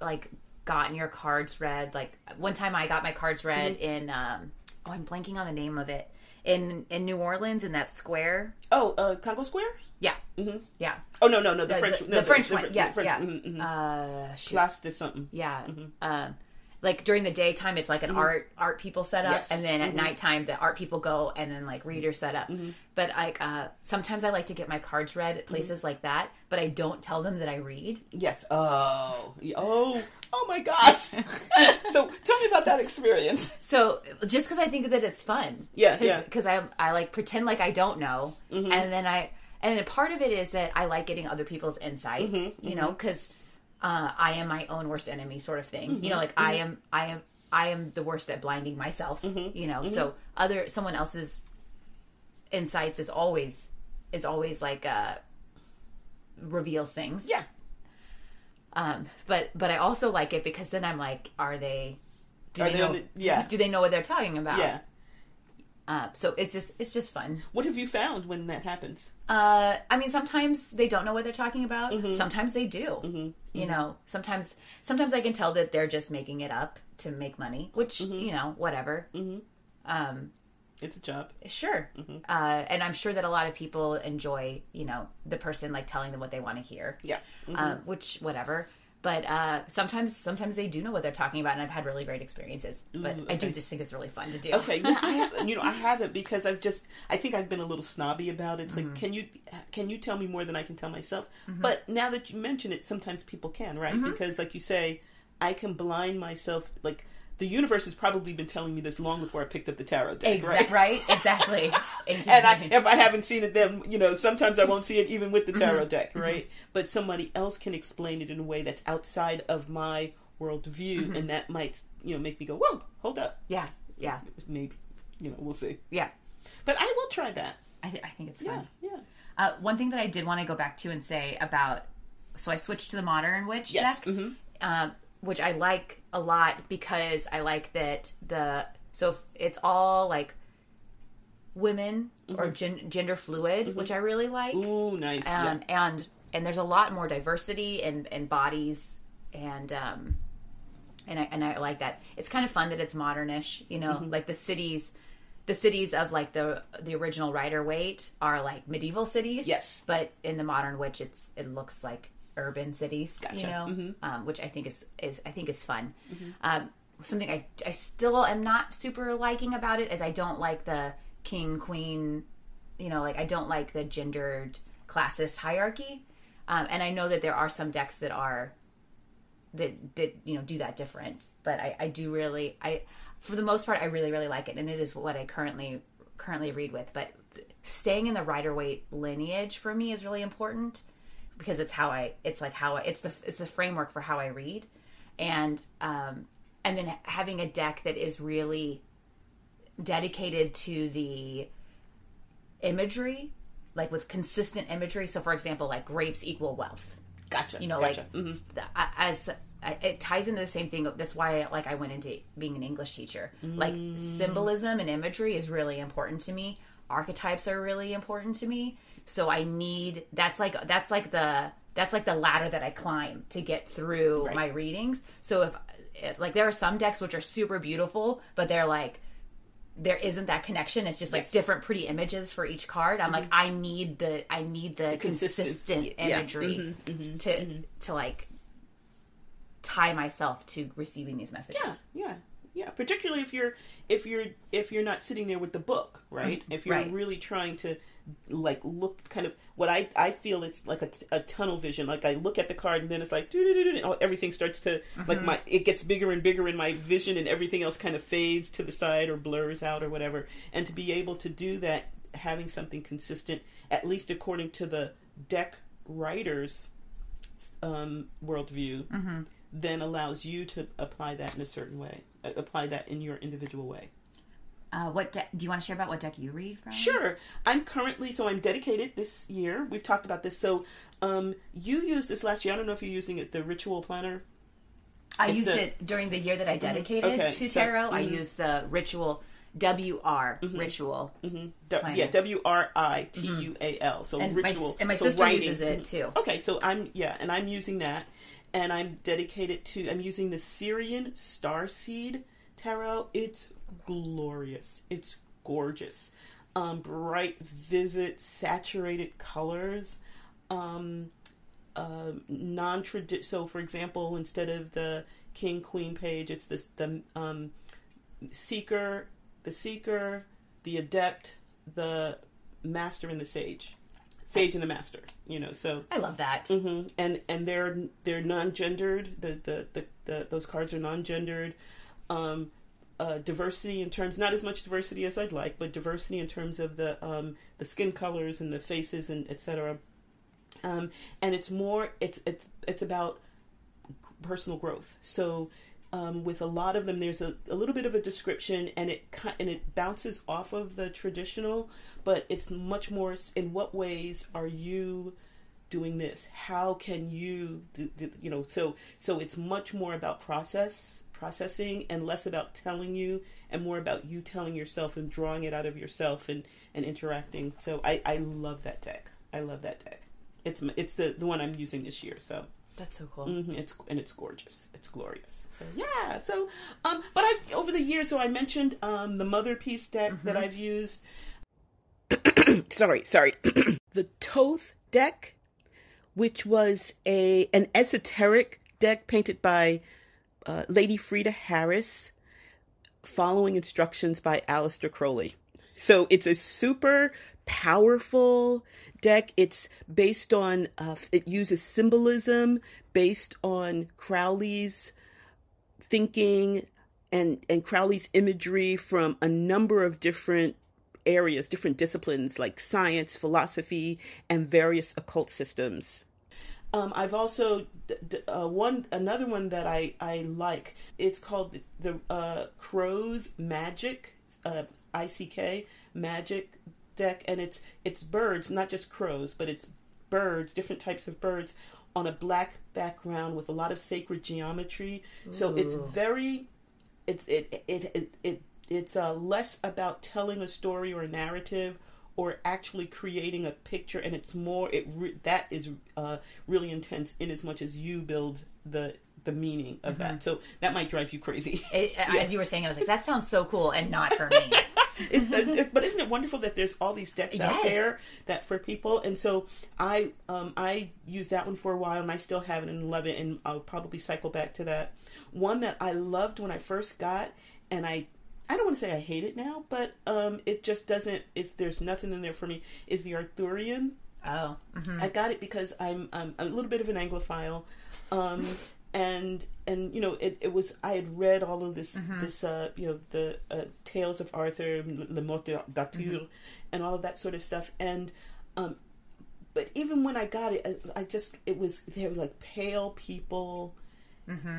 like gotten your cards read? Like one time, I got my cards read Mm-hmm. in. Um, oh, I'm blanking on the name of it. In in New Orleans, in that square. Oh, uh, Congo Square. Yeah. Mm-hmm. Yeah. Oh no no no the, The- French the, no, the French the, one. Yeah. French, yeah. mhm, mhm. Uh. Place de something. Yeah. Mm-hmm. Um, like during the daytime, it's like an art art people set up, Yes. and then at nighttime, the art people go, and then like readers set up. But like uh, sometimes I like to get my cards read at places like that, but I don't tell them that I read. Yes. Oh. Oh. Oh my gosh. <laughs> so tell me about that experience. So just because I think that it's fun, Yeah, Cause, yeah. Because I I like pretend like I don't know, Mm-hmm. and then I and part of it is that I like getting other people's insights. Mm-hmm, You know, because uh, I am my own worst enemy, sort of thing. Mm-hmm, You know, like I am I am I am the worst at blinding myself. Mm-hmm, You know, so other someone else's insights is always is always like uh reveals things. Yeah. Um, but but I also like it because then I'm like, are they? Do Are they, they know? the- yeah. <laughs> Do they know what they're talking about? Yeah. Uh, so it's just it's just fun. What have you found when that happens? Uh, I mean, sometimes they don't know what they're talking about. Mm-hmm. Sometimes they do. You know, sometimes sometimes I can tell that they're just making it up to make money, which Mm-hmm. you know, whatever. Um, It's a job. sure. Mm-hmm. Uh, and I'm sure that a lot of people enjoy, you know, the person like telling them what they want to hear. Yeah. Mm-hmm. Um, which whatever. But uh, sometimes sometimes they do know what they're talking about, and I've had really great experiences. But Ooh, I do just think it's really fun to do. Okay, yeah, I have, you know, I <laughs> haven't because I've just, I think I've been a little snobby about it. It's Mm-hmm. like, can you, can you tell me more than I can tell myself? But now that you mention it, sometimes people can, right? Mm-hmm. Because, like you say, I can blind myself. Like the universe has probably been telling me this long before I picked up the tarot deck, Exactly. right? Right. <laughs> Exactly. exactly. And I, if I haven't seen it, then you know, sometimes I won't see it even with the Mm-hmm. tarot deck, right? But somebody else can explain it in a way that's outside of my worldview, Mm-hmm. and that might, you know, make me go, "Whoa, hold up." yeah. Yeah. Maybe, you know, we'll see. Yeah. But I will try that. I, th- I think it's Yeah, fun. yeah. Uh, one thing that I did want to go back to and say about, so I switched to the modern witch Yes. deck, mhm. um, which I like a lot because I like that the so it's all like women or gen- gender fluid, which I really like. Ooh, nice. yeah. um, and and there's a lot more diversity in, in bodies and um and I and I like that. It's kind of fun that it's modernish, you know, Mm-hmm. like the cities the cities of like the the original Rider Waite are like medieval cities. Yes. But in the modern witch it's it looks like urban cities, you Gotcha. Mm-hmm. know, um, which I think is, is I think is fun. Um, something I I still am not super liking about it is I don't like the king queen, you know, like I don't like the gendered classist hierarchy. Um, and I know that there are some decks that are that that you know do that different but I, I do really i for the most part i really really like it and it is what i currently currently read with but staying in the Rider Waite lineage for me is really important because it's how i it's like how I, it's the it's the framework for how i read. And um and then having a deck that is really dedicated to the imagery like with consistent imagery. So for example like grapes equal wealth. Gotcha. you know gotcha. like th- as it ties into the same thing. That's why like i went into being an english teacher. Like symbolism and imagery is really important to me. Archetypes are really important to me so i need that's like that's like the that's like the ladder that i climb to get through Right. my readings so if, like there are some decks which are super beautiful but they're like there isn't that connection. It's just like Yes. different pretty images for each card. I'm like, mm-hmm. I need the I need the, consistent- consistent yeah. Mm-hmm. imagery mm-hmm. to to like tie myself to receiving these messages. Yeah, yeah, yeah. Particularly if you're if you're if you're not sitting there with the book, right? If you're Right. really trying to like look kind of what I I feel it's like a, a tunnel vision. Like I look at the card and then it's like and everything starts to like my it gets bigger and bigger in my vision and everything else kind of fades to the side or blurs out or whatever. And to be able to do that, having something consistent, at least according to the deck writers um, worldview, then allows you to apply that in a certain way, apply that in your individual way. Uh, what deck do you want to share about what deck you read from? Sure, I'm currently so I'm dedicated this year. We've talked about this. So um, you used this last year. I don't know if you're using it, the ritual planner. I It's used a- it during the year that I mm-hmm. dedicated Okay, to so- tarot. I mm-hmm. used the ritual WR mm-hmm. ritual. Du- Planner. yeah, W R I T U A L. So And my, ritual. and my so sister writing. uses it too. Okay, so I'm yeah, and I'm using that, and I'm dedicated to. I'm using the Sirian Starseed Tarot. It's glorious. It's gorgeous. Um, bright, vivid, saturated colors. Um, uh, non traditional. So, for example, instead of the King Queen page, it's this the um, Seeker, the Seeker, the Adept, the Master, and the Sage. Sage and the Master. You know, so I love that. hmm and and they're they're non-gendered. The the, the, the those cards are non-gendered. Um, uh, diversity in terms, not as much diversity as I'd like, but diversity in terms of the um, the skin colors and the faces and etc. Um, and it's more it's it's it's about personal growth. So um, with a lot of them, there's a, a little bit of a description, and it and it bounces off of the traditional, but it's much more. In what ways are you doing this? How can you, do, do- you know? So so it's much more about process processing and less about telling you and more about you telling yourself and drawing it out of yourself and and interacting so i i love that deck i love that deck it's it's the the one i'm using this year so That's so cool. hmm It's and it's gorgeous. It's glorious. So yeah. So um, but I over the years, so I mentioned um the Motherpeace deck that I've used. <coughs> sorry, sorry. <coughs> the Thoth deck, which was a an esoteric deck painted by uh, Lady Frieda Harris, following instructions by Aleister Crowley. So it's a super powerful deck. It's based on, uh, it uses symbolism based on Crowley's thinking and, and Crowley's imagery from a number of different areas, different disciplines like science, philosophy, and various occult systems. Um, I've also d- d- uh, one another one that I I like. It's called the uh, Crows Magic, uh, ICK Magic deck, and it's it's birds, not just crows, but it's birds, different types of birds on a black background with a lot of sacred geometry. So it's very it's it it it, it it's uh, less about telling a story or a narrative or actually creating a picture and it's more it re- that is uh, really intense in as much as you build the the meaning of Mm-hmm. that so that might drive you crazy It, <laughs> As you were saying, I was like, that sounds so cool and not for me. <laughs> It- but isn't it wonderful that there's all these decks out Yes. there that for people? And so I um, I used that one for a while, and I still have it and love it, and I'll probably cycle back to that. One that I loved when I first got, and I I don't want to say I hate it now, but um, it just doesn't. It's there's nothing in there for me. Is the Arthurian? Oh, I got it because I'm, I'm a little bit of an Anglophile, um, <laughs> and and you know it, it was I had read all of this this uh, you know the uh, tales of Arthur, Le Morte d'Arthur, and all of that sort of stuff, and um, but even when I got it, I, I just it was they were like pale people,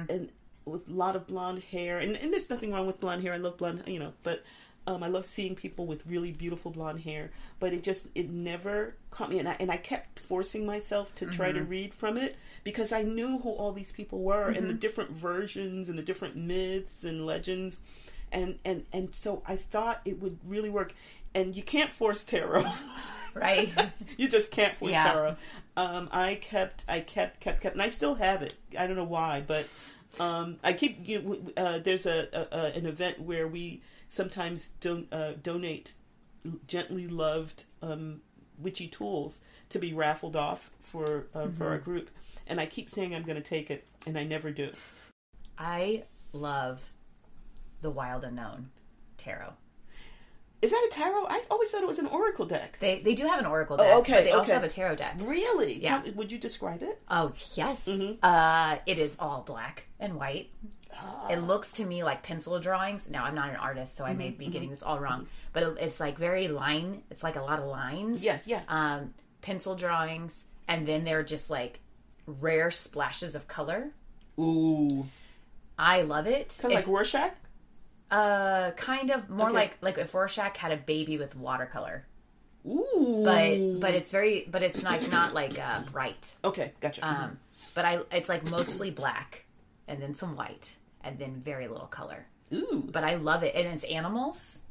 and with a lot of blonde hair, and, and there's nothing wrong with blonde hair. I love blonde, you know, but um, I love seeing people with really beautiful blonde hair. But it just it never caught me, and I and I kept forcing myself to try to read from it because I knew who all these people were and the different versions and the different myths and legends, and and and so I thought it would really work. And you can't force tarot. <laughs> right. you just can't force Yeah. tarot. Um, I kept, I kept, kept, kept, and I still have it. I don't know why, but um, I keep. You, uh, there's a, a, an event where we sometimes don- uh, donate gently loved um, witchy tools to be raffled off for uh, for our group, and I keep saying I'm going to take it, and I never do. I love the Wild Unknown tarot. Is that a tarot? I always thought it was an oracle deck. They they do have an oracle deck, okay, but they also have a tarot deck. Really? Yeah. Would you describe it? Oh yes, Mm-hmm. uh, it is all black and white. Ah. It looks to me like pencil drawings. Now I'm not an artist, so I Mm-hmm, may be getting this all wrong, but it's like very line. It's like a lot of lines. Yeah, yeah. Um, pencil drawings, and then they're just like rare splashes of color. Ooh, I love it. kind of like Rorschach. Uh, kind of more Okay. like like if Rorschach had a baby with watercolor, Ooh, but but it's very but it's like not like uh, bright. okay, gotcha. Um, but I it's like mostly black and then some white and then very little color. Ooh, But I love it and it's animals.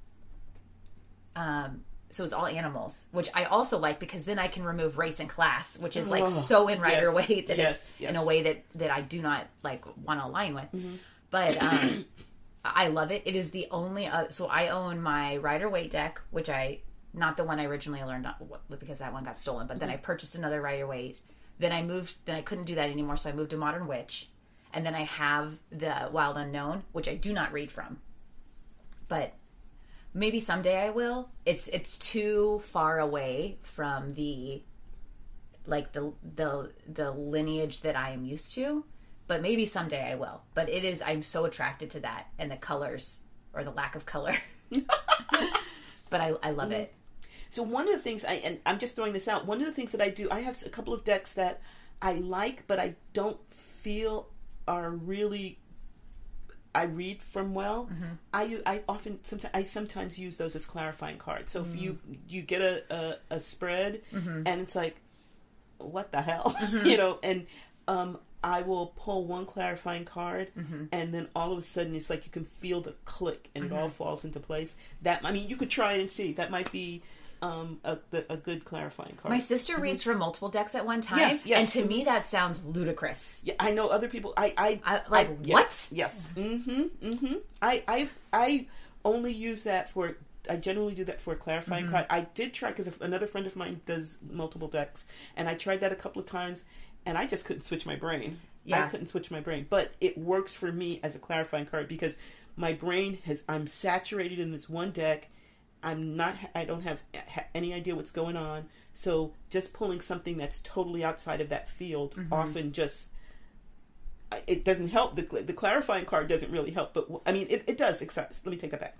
Um so it's all animals, which I also like because then I can remove race and class, which is like Oh, so in Rider yes, Waite that yes, it's in a way that that I do not like want to align with. Mm-hmm. But um I love it. It is the only uh, so I own my Rider Waite deck, which I not the one I originally learned on, because that one got stolen, but Mm-hmm. then I purchased another Rider Waite. Then I moved. Then I couldn't do that anymore, so I moved to Modern Witch, and then I have the Wild Unknown, which I do not read from, but maybe someday I will. It's it's too far away from the like the the the lineage that I am used to. But maybe someday I will. But it is I'm so attracted to that and the colors or the lack of color. <laughs> but I I love it. So one of the things I and I'm just throwing this out. One of the things that I do, I have a couple of decks that I like, but I don't feel are really I read from well. Mm-hmm. I I often sometimes I sometimes use those as clarifying cards. So if you mm. you get a a, a spread mm-hmm. and it's like, what the hell, mm-hmm. <laughs> you know, and um. I will pull one clarifying card, and then all of a sudden it's like you can feel the click, and it all falls into place. That I mean, you could try and see. That might be um, a, the, a good clarifying card. My sister reads from multiple decks at one time, Yes, yes. and to me that sounds ludicrous. Yeah, I know other people. I, I, I- like, yeah, what? Yes. Mm-hmm. Mm-hmm. I, I, I only use that for. I generally do that for a clarifying Mm-hmm. card. I did try because another friend of mine does multiple decks, and I tried that a couple of times, and I just couldn't switch my brain. Yeah. I couldn't switch my brain, but it works for me as a clarifying card because my brain has. I'm saturated in this one deck. I'm not. I don't have any idea what's going on. So just pulling something that's totally outside of that field Mm-hmm. often just it doesn't help. The, the clarifying card doesn't really help, but I mean, it, it does. Except, let me take that back.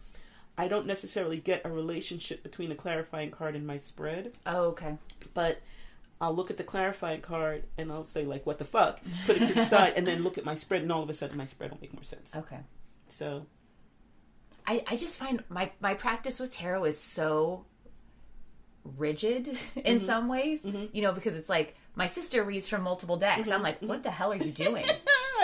I don't necessarily get a relationship between the clarifying card and my spread, Oh, okay. but I'll look at the clarifying card and I'll say like, "What the fuck?" Put it to the side, and then look at my spread, and all of a sudden, my spread will make more sense. Okay. So, I, I just find my, my practice with tarot is so rigid <laughs> in mm-hmm. some ways. Mm-hmm. You know, because it's like my sister reads from multiple decks. Mm-hmm. I'm like, what the hell are you doing? <laughs>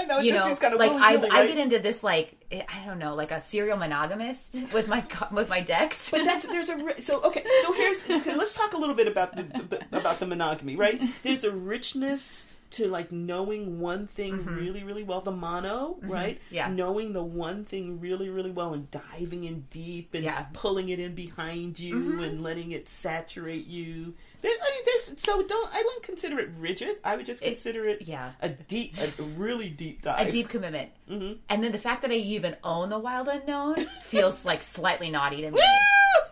Know it you just know, seems kind of like I, willy-nilly, I get into this like I don't know, like a serial monogamist with my with my decks. <laughs> But that's there's a so okay. So here's okay, let's talk a little bit about the, about the monogamy, right? There's a richness to like knowing one thing really really well the mono right Mm-hmm. Yeah. knowing the one thing really really well and diving in deep and Yeah. Mm-hmm. pulling it in behind you and letting it saturate you there's i mean there's so don't i wouldn't consider it rigid i would just consider it yeah. a deep a really deep dive a deep commitment. Mm-hmm. And then the fact that I even own the Wild Unknown <laughs> feels like slightly naughty to me.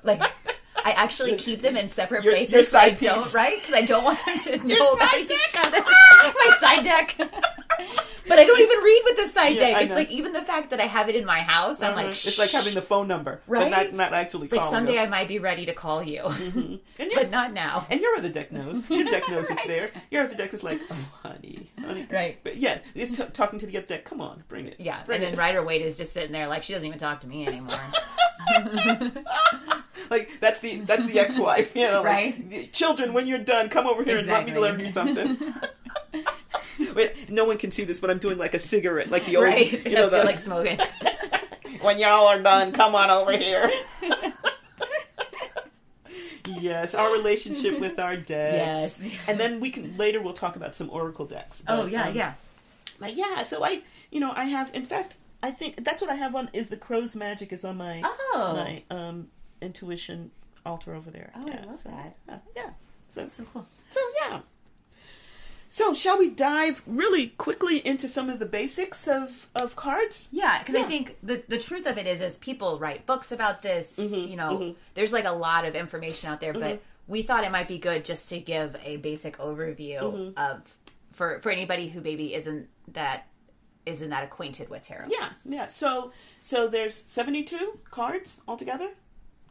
like I actually keep them in separate Your- places. your so I side don't right because I don't want them to know about each other. <laughs> my side deck. <laughs> but I don't even read with the side Yeah, deck. It's like even the fact that I have it in my house. I'm Uh-huh. like, it's like having the phone number Right? but not, not actually It's like someday them. I might be ready to call you, and <laughs> you're, but not now. and your other deck knows your deck knows it's <laughs> Right. there your other deck is like oh honey honey Right. but yeah it's t- talking to the other deck come on bring it Yeah, bring and then it. Rider Waite is just sitting there like she doesn't even talk to me anymore. <laughs> like that's the that's the ex-wife you know like, Right. children when you're done come over here and let me learn you something Wait, no one can see this, but I'm doing like a cigarette, like the old, right? you know, the, like smoking. <laughs> when y'all are done, come on over here. <laughs> yes, our relationship with our decks. Yes. and then we can later we'll talk about some oracle decks. Oh yeah, um, yeah. Like yeah, so I, you know, I have. In fact, I think that's what I have on is the crow's magic is on my Oh, my um intuition altar over there. Oh, I yeah, love so, that. Yeah, yeah. So so cool. so yeah. So shall we dive really quickly into some of the basics of of cards? Yeah, because Yeah. I think the the truth of it is, is people write books about this. Mm-hmm, you know, there's like a lot of information out there, but we thought it might be good just to give a basic overview Mm-hmm. of for for anybody who maybe isn't that isn't that acquainted with tarot. Yeah, yeah. So so there's 72 cards altogether.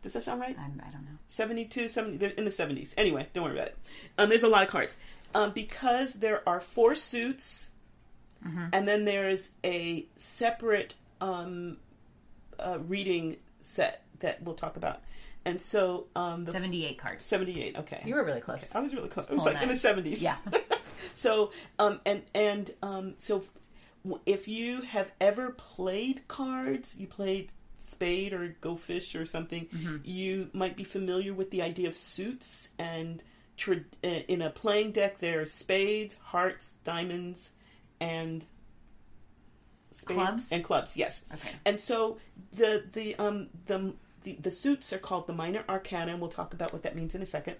Does that sound right? I'm, I don't know. 72, 70, they're in the 70s. Anyway, don't worry about it. Um, there's a lot of cards. Um, because there are four suits, and then there's a separate um, uh, reading set that we'll talk about. And so um, the Seventy eight cards. 78, okay. You were really close. I was really close. It was like in the 70s. Yeah. <laughs> so, um, and, and, um, so if you have ever played cards, you played spade or go fish or something, Mm-hmm. you might be familiar with the idea of suits and in a playing deck there are spades, hearts, diamonds, and spades Clubs? and clubs. Yes. Okay. And so the the um the the, the suits are called the minor arcana, and we'll talk about what that means in a second.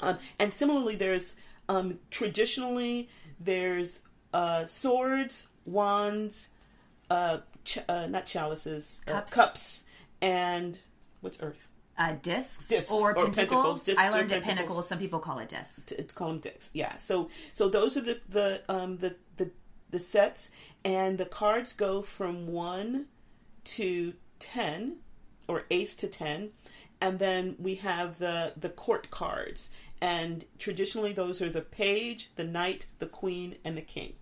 Um, and similarly, there's um, traditionally there's uh, swords, wands, uh, ch- uh, not chalices, uh, Cups. cups, and what's earth? Uh, discs, Discs or, or pentacles. pentacles. Discs I learned at pentacles. Pinnacles. Some people call it discs. to call them dicks. Yeah. So so those are the the um the the the sets, and the cards go from one to ten, or ace to ten, and then we have the the court cards, and traditionally those are the page, the knight, the queen, and the king.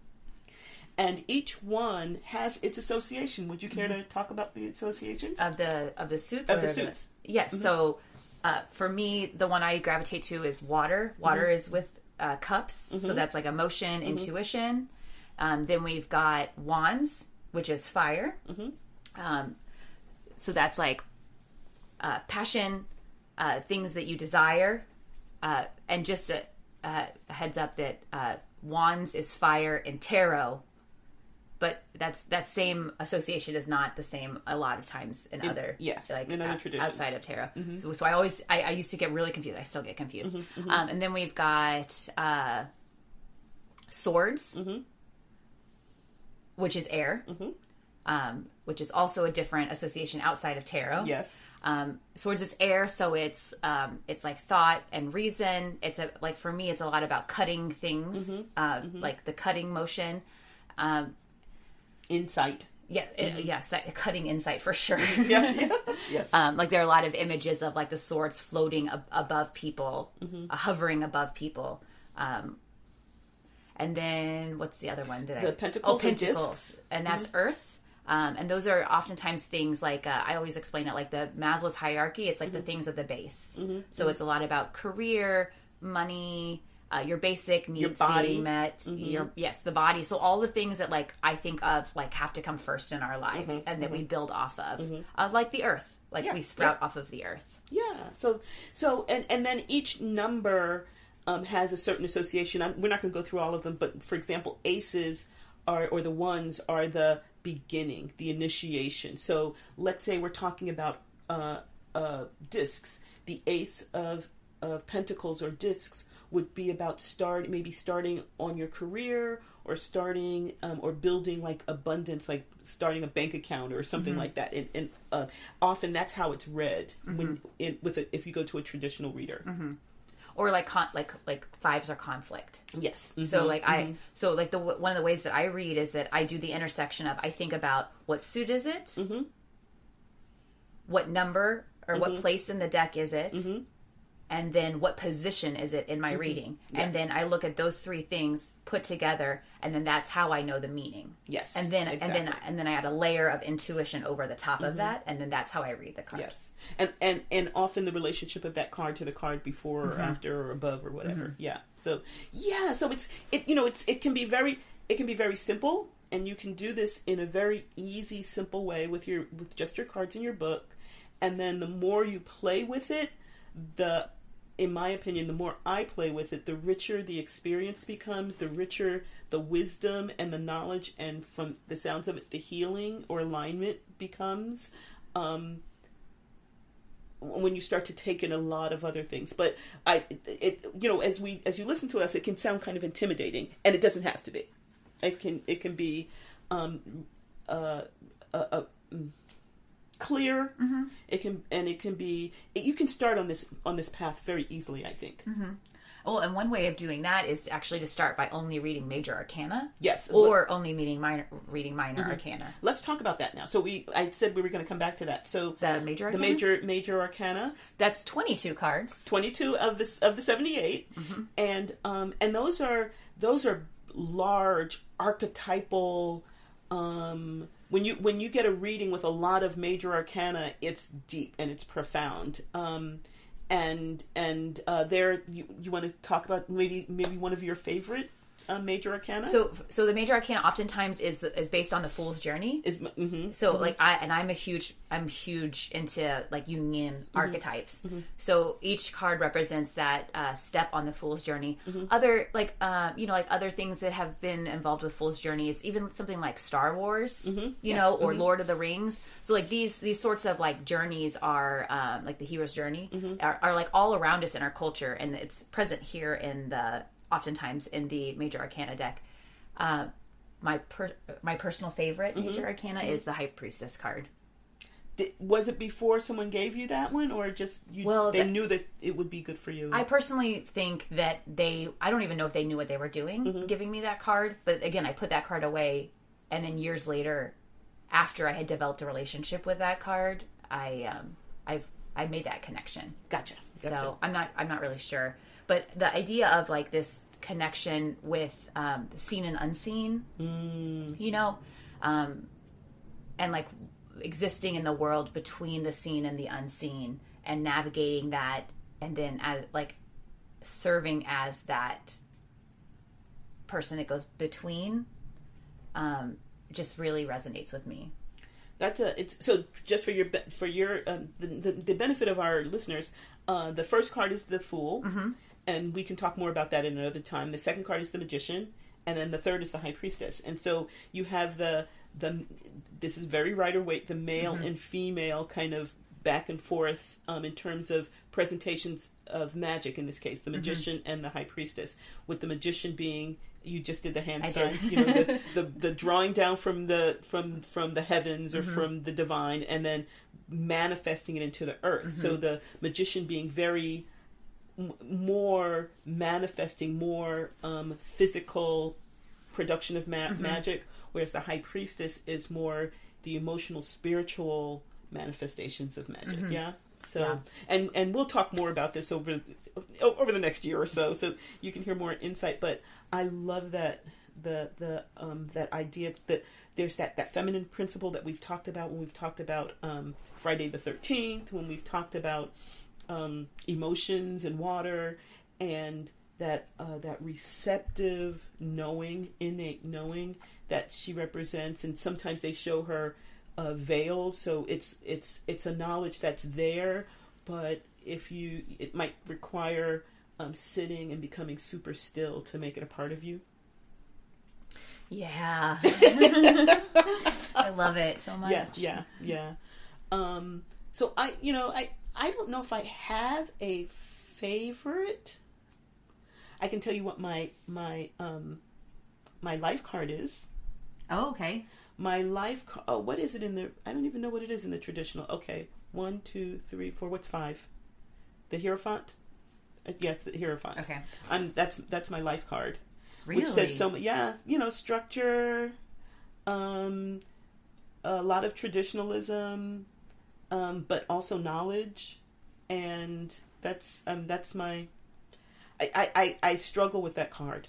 And each one has its association. Would you care to talk about the associations? of the of the suits Of the suits. yes so uh, for me the one i gravitate to is water. Water is with uh, cups so that's like emotion intuition. Um, then we've got wands which is fire. Um, so that's like uh, passion uh, things that you desire. Uh, and just a, a heads up that uh, wands is fire and tarot but that's that same association is not the same a lot of times in, other yes, like in other traditions. outside of tarot. So, so I always I, I used to get really confused. I still get confused. Mm-hmm, Um, and then we've got uh, swords, Mm-hmm. which is air, um, which is also a different association outside of tarot. yes. Um, swords is air, so it's um, it's like thought and reason. It's a like for me, it's a lot about cutting things, Mm-hmm. uh, like the cutting motion. Um, Insight. yeah, it- yes, that, cutting insight for sure. <laughs> Yeah. yeah. <laughs> yes. um, like there are a lot of images of like the swords floating ab- above people, Mm-hmm. uh, hovering above people. Um, and then what's the other one? Did I? The pentacles oh, pentacles, discs. and that's Earth. Um, and those are oftentimes things like uh, I always explain it like the Maslow's hierarchy. It's like Mm-hmm. the things at the base. So it's a lot about career, money, uh, your basic needs body. being met. Your yes, the body. So all the things that like I think of like have to come first in our lives, and that we build off of, uh, like the Earth. Like Yeah, we sprout off of the Earth. Yeah. So so and and then each number um, has a certain association. I'm, we're not going to go through all of them, but for example, aces are or the ones are the beginning, the initiation. So let's say we're talking about uh, uh, discs. The ace of of pentacles or discs would be about start maybe starting on your career or starting um, or building like abundance like starting a bank account or something mm-hmm. like that. And, and uh, often that's how it's read when mm-hmm. it, with a, if you go to a traditional reader. Mm-hmm. Or like con- like like fives are conflict. yes. So like I so like the one of the ways that I read is that I do the intersection of I think about what suit is it, what number or what place in the deck is it, and then what position is it in my mm-hmm. reading, and then I look at those three things put together, and then that's how I know the meaning. Yes, and then and then and then I add a layer of intuition over the top of mm-hmm. that, and then that's how I read the card. Yes, and and and often the relationship of that card to the card before or mm-hmm. after or above or whatever. Yeah. So yeah, so it's it you know it's it can be very it can be very simple, and you can do this in a very easy, simple way with your with just your cards in your book, and then the more you play with it, the in my opinion, the more I play with it, the richer the experience becomes, the richer the wisdom and the knowledge, and from the sounds of it, the healing or alignment becomes. Um, when you start to take in a lot of other things, but I, it, you know, as we as you listen to us, it can sound kind of intimidating, and it doesn't have to be. It can it can be um, uh, uh, uh, clear. It can and it can be. It, you can start on this on this path very easily. I think. Well, and one way of doing that is actually to start by only reading major arcana. Yes. Or only meaning minor, reading minor Mm-hmm. arcana. Let's talk about that now. So we, I said we were going to come back to that. So The major the arcana? major major arcana, That's 22 cards. 22 of the of the 78 and um and those are those are large archetypal um when you when you get a reading with a lot of major arcana it's deep and it's profound. Um and and uh there you you want to talk about maybe maybe one of your favorite uh, major arcana So, so the major arcana oftentimes is is based on the fool's journey. is mm-hmm, So, like I and I'm a huge I'm huge into like Jungian Mm-hmm. archetypes. So each card represents that uh, step on the fool's journey. Mm-hmm. Other like uh, you know like other things that have been involved with fool's journeys, even something like Star Wars, you Mm-hmm. Yes. know, or Lord of the Rings. So like these these sorts of like journeys are um, like the hero's journey Mm-hmm. are, are like all around us in our culture, and it's present here in the oftentimes in the major arcana deck. Uh, my per- my personal favorite Mm-hmm. major arcana is the high priestess card. Did, was it before someone gave you that one or just you Well, they that- knew that it would be good for you I personally think that they I don't even know if they knew what they were doing Mm-hmm. giving me that card, but again, I put that card away and then years later after I had developed a relationship with that card, I um I I made that connection. gotcha, gotcha. So I'm not I'm not really sure, but the idea of like this connection with um, seen and unseen, Mm. you know, um, and like existing in the world between the seen and the unseen, and navigating that, and then as like serving as that person that goes between, um, just really resonates with me. That's a it's so just for your for your um, the, the the benefit of our listeners. Uh, the first card is the Fool, Mm-hmm. And we can talk more about that in another time. The second card is the Magician, and then the third is the High Priestess. And so you have the the this is very Rider Waite the male Mm-hmm. and female kind of back and forth um, in terms of presentations of magic. In this case, Mm-hmm. the Magician and the High Priestess, with the Magician being you just did the hand I sign, you know, the, <laughs> the the drawing down from the from from the heavens or Mm-hmm. from the divine, and then manifesting it into the earth. Mm-hmm. So the magician being very m- more manifesting, more um, physical production of Mm-hmm. magic, whereas the high priestess is more the emotional, spiritual manifestations of magic. Yeah. So Mm-hmm. Yeah. and and we'll talk more about this over over the next year or so, so you can hear more insight. But I love that the the um, that idea that there's that that feminine principle that we've talked about when we've talked about um, Friday the Thirteenth, when we've talked about um, emotions and water, and that uh, that receptive knowing, innate knowing that she represents, and sometimes they show her uh, veil, so it's it's it's a knowledge that's there, but if you it might require um, sitting and becoming super still to make it a part of you. Yeah. <laughs> I love it so much. Yeah, yeah, yeah. Um, so I, you know, I I don't know if I have a favorite. I can tell you what my my um my life card is. Oh, okay. My life. Oh, what is it in the? I don't even know what it is in the traditional. Okay, one, two, three, four. What's five? The Hierophant. Uh, yeah, the Hierophant. Okay. I'm that's that's my life card. Really? Which says so. Yeah, you know, structure. Um, a lot of traditionalism, um, but also knowledge, and that's um that's my. I I I, I struggle with that card.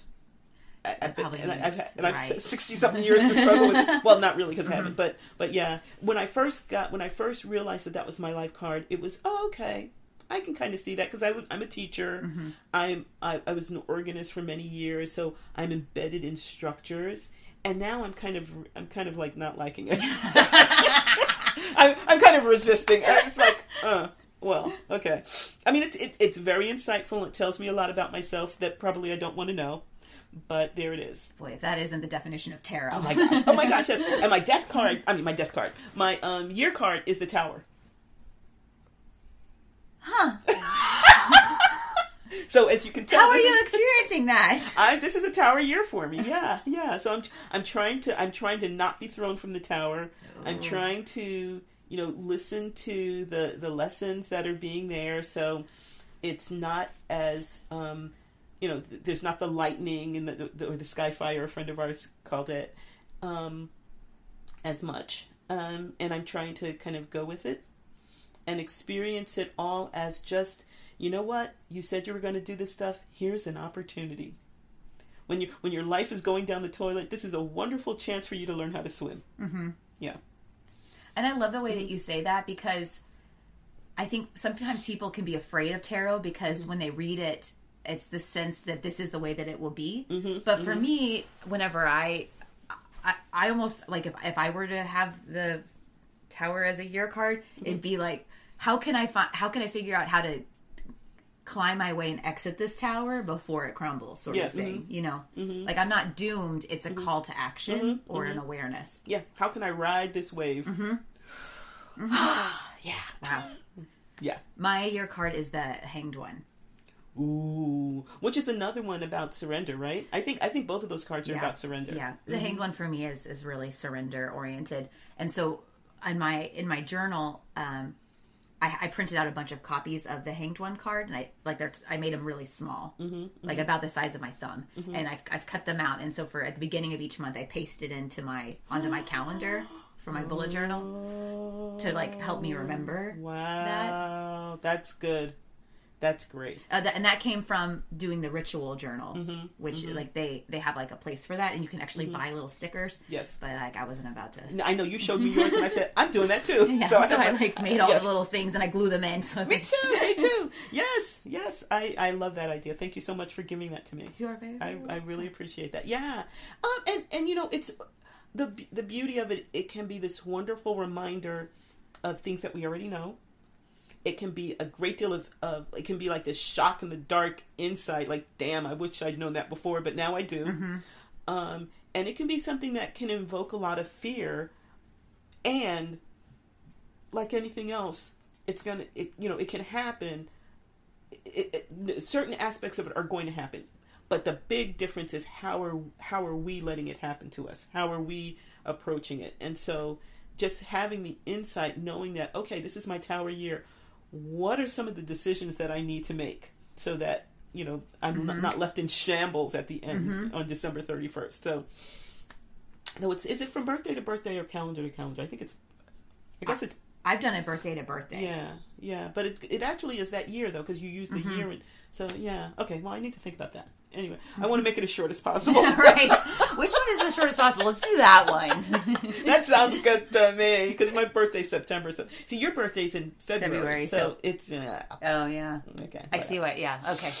I, I've been, probably and, I, I've, means- had- and I've sixty something years to struggle with. it. Well, not really because I Mm-hmm. haven't, but but yeah. When I first got when I first realized that that was my life card, it was oh okay. I can kind of see that because I'm a teacher. Mm-hmm. I'm I, I was an organist for many years, so I'm embedded in structures. And now I'm kind of I'm kind of like not liking it. <laughs> <laughs> I'm I'm kind of resisting. It's like, uh, well, okay. I mean, it's it, it's very insightful. It tells me a lot about myself that probably I don't want to know. But there it is. Boy, if that isn't the definition of tarot. Oh my gosh! Oh my gosh! Yes. And my death card. I mean, my death card. My um year card is the tower. Huh. So as you can tell, How are you is- <laughs> experiencing that? I, this is a tower year for me. Yeah, yeah. So I'm I'm trying to I'm trying to not be thrown from the tower. I'm trying to you know listen to the the lessons that are being there. So it's not as um, you know th- there's not the lightning and the, the or the sky fire. A friend of ours called it um, as much. Um, and I'm trying to kind of go with it and experience it all as just you know what? You said you were going to do this stuff. Here's an opportunity. When you when your life is going down the toilet this is a wonderful chance for you to learn how to swim. Mm-hmm. yeah. And I love the way that you say that because I think sometimes people can be afraid of tarot because mm-hmm. when they read it, it's the sense that this is the way that it will be. Mm-hmm. But for mm-hmm. me, whenever I, I, I almost like if if I were to have the tower as a year card, it'd be like, how can I find? How can I figure out how to climb my way and exit this tower before it crumbles, sort Yeah, of thing? Mm-hmm. You know, mm-hmm. like I'm not doomed. It's a mm-hmm. call to action or an awareness. yeah. How can i ride this wave? <sighs> <sighs> Yeah. Wow. yeah. My year card is the hanged one. ooh. Which is another one about surrender right? I think i think both of those cards are Yeah. about surrender. Yeah, the hanged one for me is is really surrender oriented, and so in my in my journal, um, I, I printed out a bunch of copies of the hanged one card, and I like they're I made them really small, mm-hmm, like about the size of my thumb, and I've I've cut them out, and so for at the beginning of each month, I pasted into my onto my calendar for my bullet journal to like help me remember <gasps> wow that's good that's great uh, that, and that came from doing the ritual journal Mm-hmm, which like they they have like a place for that and you can actually buy little stickers Yes. but like i wasn't about to i know you showed me yours and i said i'm doing that too <laughs> yeah, so, I, have my- like made all yes. the little things and I glue them in. So Me too. Me <laughs> too. Yes. Yes. I, I love that idea. Thank you so much for giving that to me. You are very, I, very I really appreciate that. Yeah. Um. And and you know it's the the beauty of it. It can be this wonderful reminder of things that we already know. It can be a great deal of, of it can be like this shock in the dark insight. Like, damn, I wish I'd known that before, but now I do. Um. And it can be something that can invoke a lot of fear, and like anything else, it's gonna, it, you know, it can happen. It, it, certain aspects of it are going to happen, but the big difference is how are how are we letting it happen to us? How are we approaching it? And so, just having the insight, knowing that okay, this is my tower year. What are some of the decisions that I need to make so that you know I'm n- not left in shambles at the end on December thirty first? So, no, it's is it from birthday to birthday or calendar to calendar? I think it's. I guess it's I've done it birthday to birthday. yeah, yeah, but it it actually is that year though because you use the Mm-hmm. year and so yeah. Okay, well I need to think about that. Anyway, I want to make it as short as <laughs> possible. right. Which one is as short as possible? Let's do that one. <laughs> that sounds good to me because my birthday's September. So see, your birthday's in February, February, so, so- it's uh, oh yeah. okay. I see what. Yeah. Okay.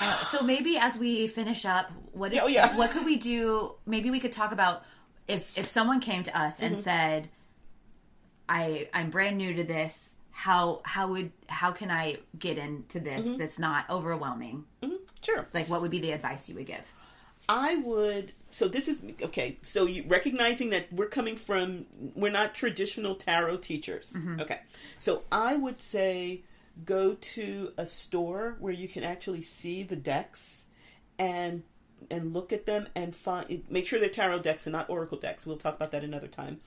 Uh, so maybe as we finish up, what if, Oh, yeah. what could we do? Maybe we could talk about if if someone came to us Mm-hmm. and said, "I I'm brand new to this. How how would how can I get into this Mm-hmm. that's not overwhelming? Sure. Like, what would be the advice you would give? I would. So this is okay. So you recognizing that we're coming from, we're not traditional tarot teachers. Okay. So I would say go to a store where you can actually see the decks and and look at them and find make sure they're tarot decks and not oracle decks. We'll talk about that another time.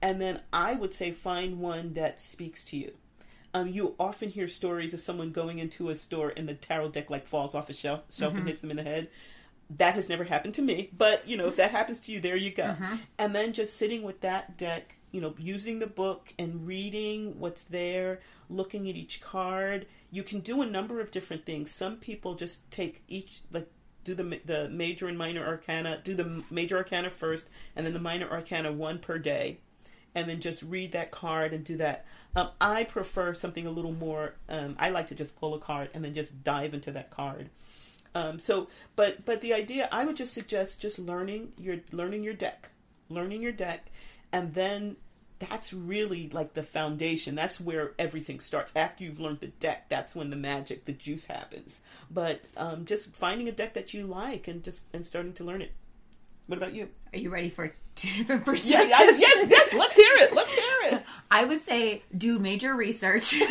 And then I would say find one that speaks to you. Um, you often hear stories of someone going into a store and the tarot deck like falls off a shelf, shelf and hits them in the head. That has never happened to me, but you know if that happens to you, there you go. And then just sitting with that deck, you know, using the book and reading what's there, looking at each card. You can do a number of different things. Some people just take each like do the the major and minor arcana, do the major arcana first, and then the minor arcana one per day and then just read that card and do that. Um, I prefer something a little more. Um, I like to just pull a card and then just dive into that card. Um, so, but but the idea, I would just suggest just learning your learning your deck, learning your deck, and then that's really like the foundation. That's where everything starts. After you've learned the deck, that's when the magic, the juice happens. But um, just finding a deck that you like and just and starting to learn it. What about you? Are you ready for two different perspectives? yeah, yes, yes. Let's hear it. Let's hear it. <laughs> I would say do major research. <laughs>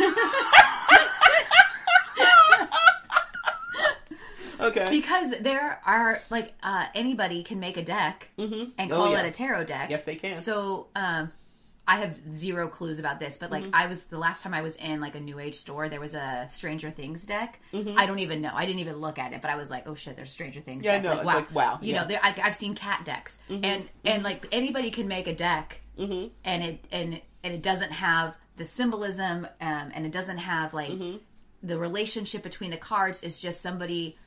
Okay. because there are like uh, anybody can make a deck and Oh, call yeah. it a tarot deck. Yes, they can. So um, I have zero clues about this, but like Mm-hmm. I was the last time I was in like a New Age store, there was a Stranger Things deck. Mm-hmm. I don't even know. I didn't even look at it, but I was like, oh shit, there's Stranger Things. Yeah, deck. know. Like, wow, like, wow, You yeah. know, there, I, I've seen cat decks, and and like anybody can make a deck, Mm-hmm. and it and and it doesn't have the symbolism, um, and it doesn't have like Mm-hmm. the relationship between the cards. Is just somebody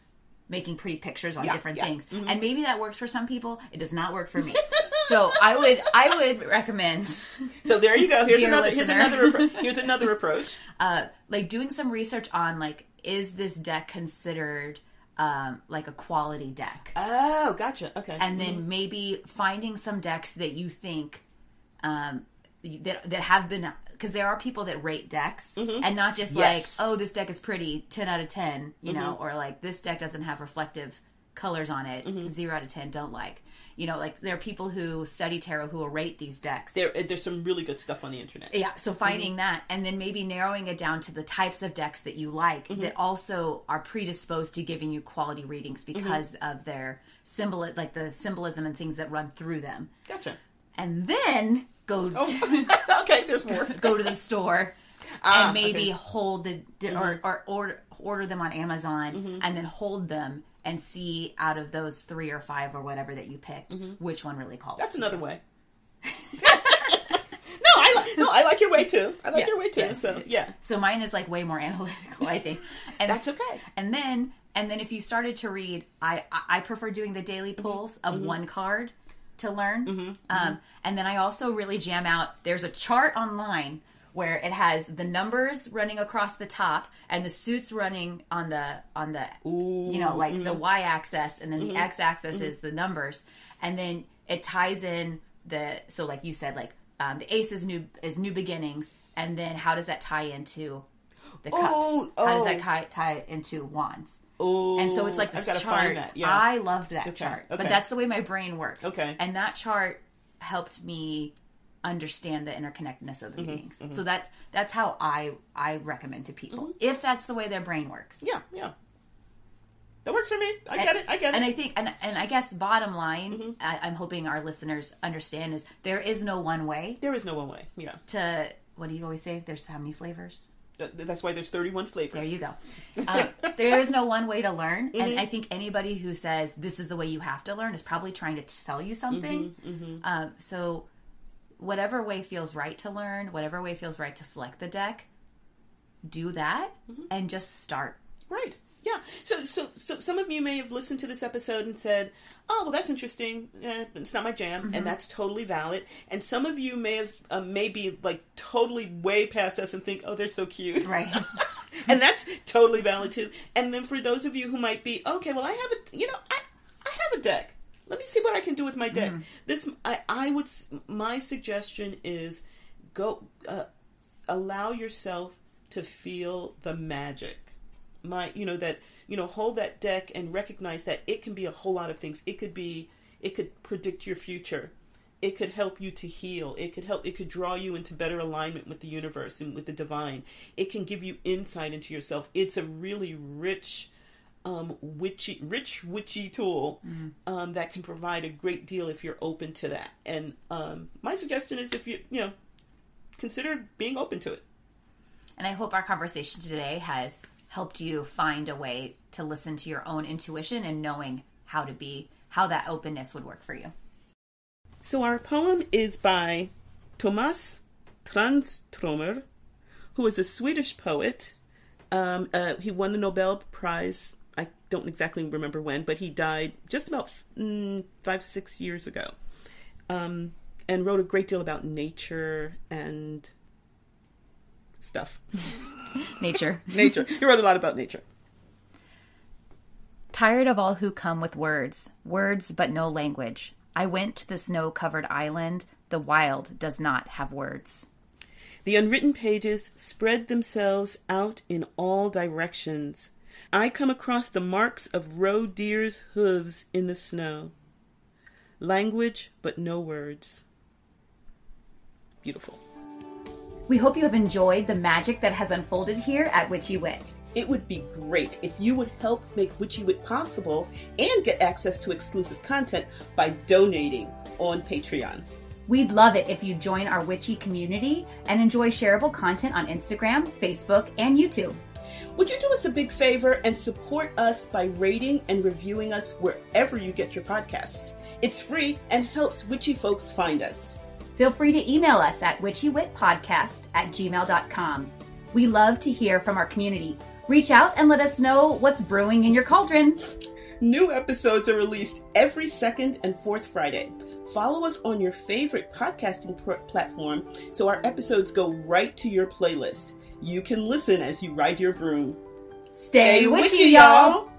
making pretty pictures on Yeah, different yeah. Mm-hmm. things and maybe that works for some people it does not work for me <laughs> so i would i would recommend So there you go. Here's another. Here's another. Here's another approach. <laughs> uh like doing some research on like is this deck considered um like a quality deck Oh, gotcha. Okay. and then maybe finding some decks that you think um that that have been because there are people that rate decks and not just Mm-hmm. Yes. Mm-hmm. like oh this deck is pretty 10 out of 10 you know or like this deck doesn't have reflective colors on it Mm-hmm. 0 out of 10 don't like you know like there are people who study tarot who will rate these decks there, eh, there's some really good stuff on the internet. yeah so finding mm-hmm. that and then maybe narrowing it down to the types of decks that you like mm-hmm. that also are predisposed to giving you quality readings mm-hmm. because of their symbol like the symbolism and things that run through them Gotcha. and then go oh. to, <laughs> okay. There's more. <laughs> go to the store <laughs> Ah, and maybe okay. hold the or, or order order them on Amazon and then hold them and see out of those three or five or whatever that you picked which one really calls. That's another you. way. <laughs> no, I like. No, I like your way too. I like Yeah, your way too. So yeah, So mine is like way more <laughs> analytical, I think. And that's okay. And then and then if you started to read, I I prefer doing the daily Mm-hmm. pulls of one card to learn. Um, and then I also really jam out. There's a chart online where it has the numbers running across the top and the suits running on the on the you know like mm-hmm. the y axis and then the x axis is the numbers and then it ties in the so like you said like um, the ace is new is new beginnings and then how does that tie into the cups Oh, how does oh. that tie, tie into wands Oh, and so it's like this chart. Yeah. I loved that Okay, chart, but that's the way my brain works. Okay. and that chart helped me understand the interconnectedness of the Mm-hmm, meanings. So that's that's how I I recommend to people if that's the way their brain works. yeah, yeah. That works for me. I get it. I get it. And I think, and, and I guess, bottom line, Mm-hmm. I, I'm hoping our listeners understand is there is no one way there is no one way. Yeah, to. What do you always say? There's how many flavors? That's why there's 31 flavors. There you go. Um, <laughs> there is no one way to learn, Mm-hmm. and I think anybody who says this is the way you have to learn is probably trying to sell you something. Mm-hmm, Um, so, whatever way feels right to learn, whatever way feels right to select the deck, do that Mm-hmm. and just start. Right. Yeah. So, so, so some of you may have listened to this episode and said, "Oh, well, that's interesting. Eh, it's not my jam," and that's totally valid. And some of you may have, uh, maybe like totally way past us and think, "Oh, they're so cute," Right. <laughs> <laughs> and that's totally valid too. And then for those of you who might be, okay, well, I have a, you know, I, I have a deck. Let me see what I can do with my deck. This, I, I would, my suggestion is, go, uh, allow yourself to feel the magic. My, you know, that, you know, hold that deck and recognize that it can be a whole lot of things. It could be, it could predict your future. It could help you to heal. It could help, it could draw you into better alignment with the universe and with the divine. It can give you insight into yourself. It's a really rich, um, witchy, rich witchy tool um, that can provide a great deal if you're open to that. And um, my suggestion is if you, you know, consider being open to it. And I hope our conversation today has helped you find a way to listen to your own intuition and knowing how to be, how that openness would work for you. So our poem is by Tomas Tranströmer, who is a Swedish poet. Um, uh, he won the Nobel Prize. Don't exactly remember when, but he died just about mm, five, six years ago, um, and wrote a great deal about nature and stuff. <laughs> Nature. <laughs> nature. He wrote a lot about nature. Tired of all who come with words, words but no language. I went to the snow covered island. The wild does not have words. The unwritten pages spread themselves out in all directions. I come across the marks of roe deer's hooves in the snow. Language, but no words. Beautiful. We hope you have enjoyed the magic that has unfolded here at Witchy Wit. It would be great if you would help make Witchy Wit possible and get access to exclusive content by donating on Patreon. We'd love it if you join our witchy community and enjoy shareable content on Instagram, Facebook, and YouTube. Would you do us a big favor and support us by rating and reviewing us wherever you get your podcasts? It's free and helps witchy folks find us. Feel free to email us at witchywitpodcast at gmail.com. We love to hear from our community. Reach out and let us know what's brewing in your cauldron. New episodes are released every second and fourth Friday. Follow us on your favorite podcasting pr- platform so our episodes go right to your playlist. You can listen as you ride your broom. Stay, witchy, y'all!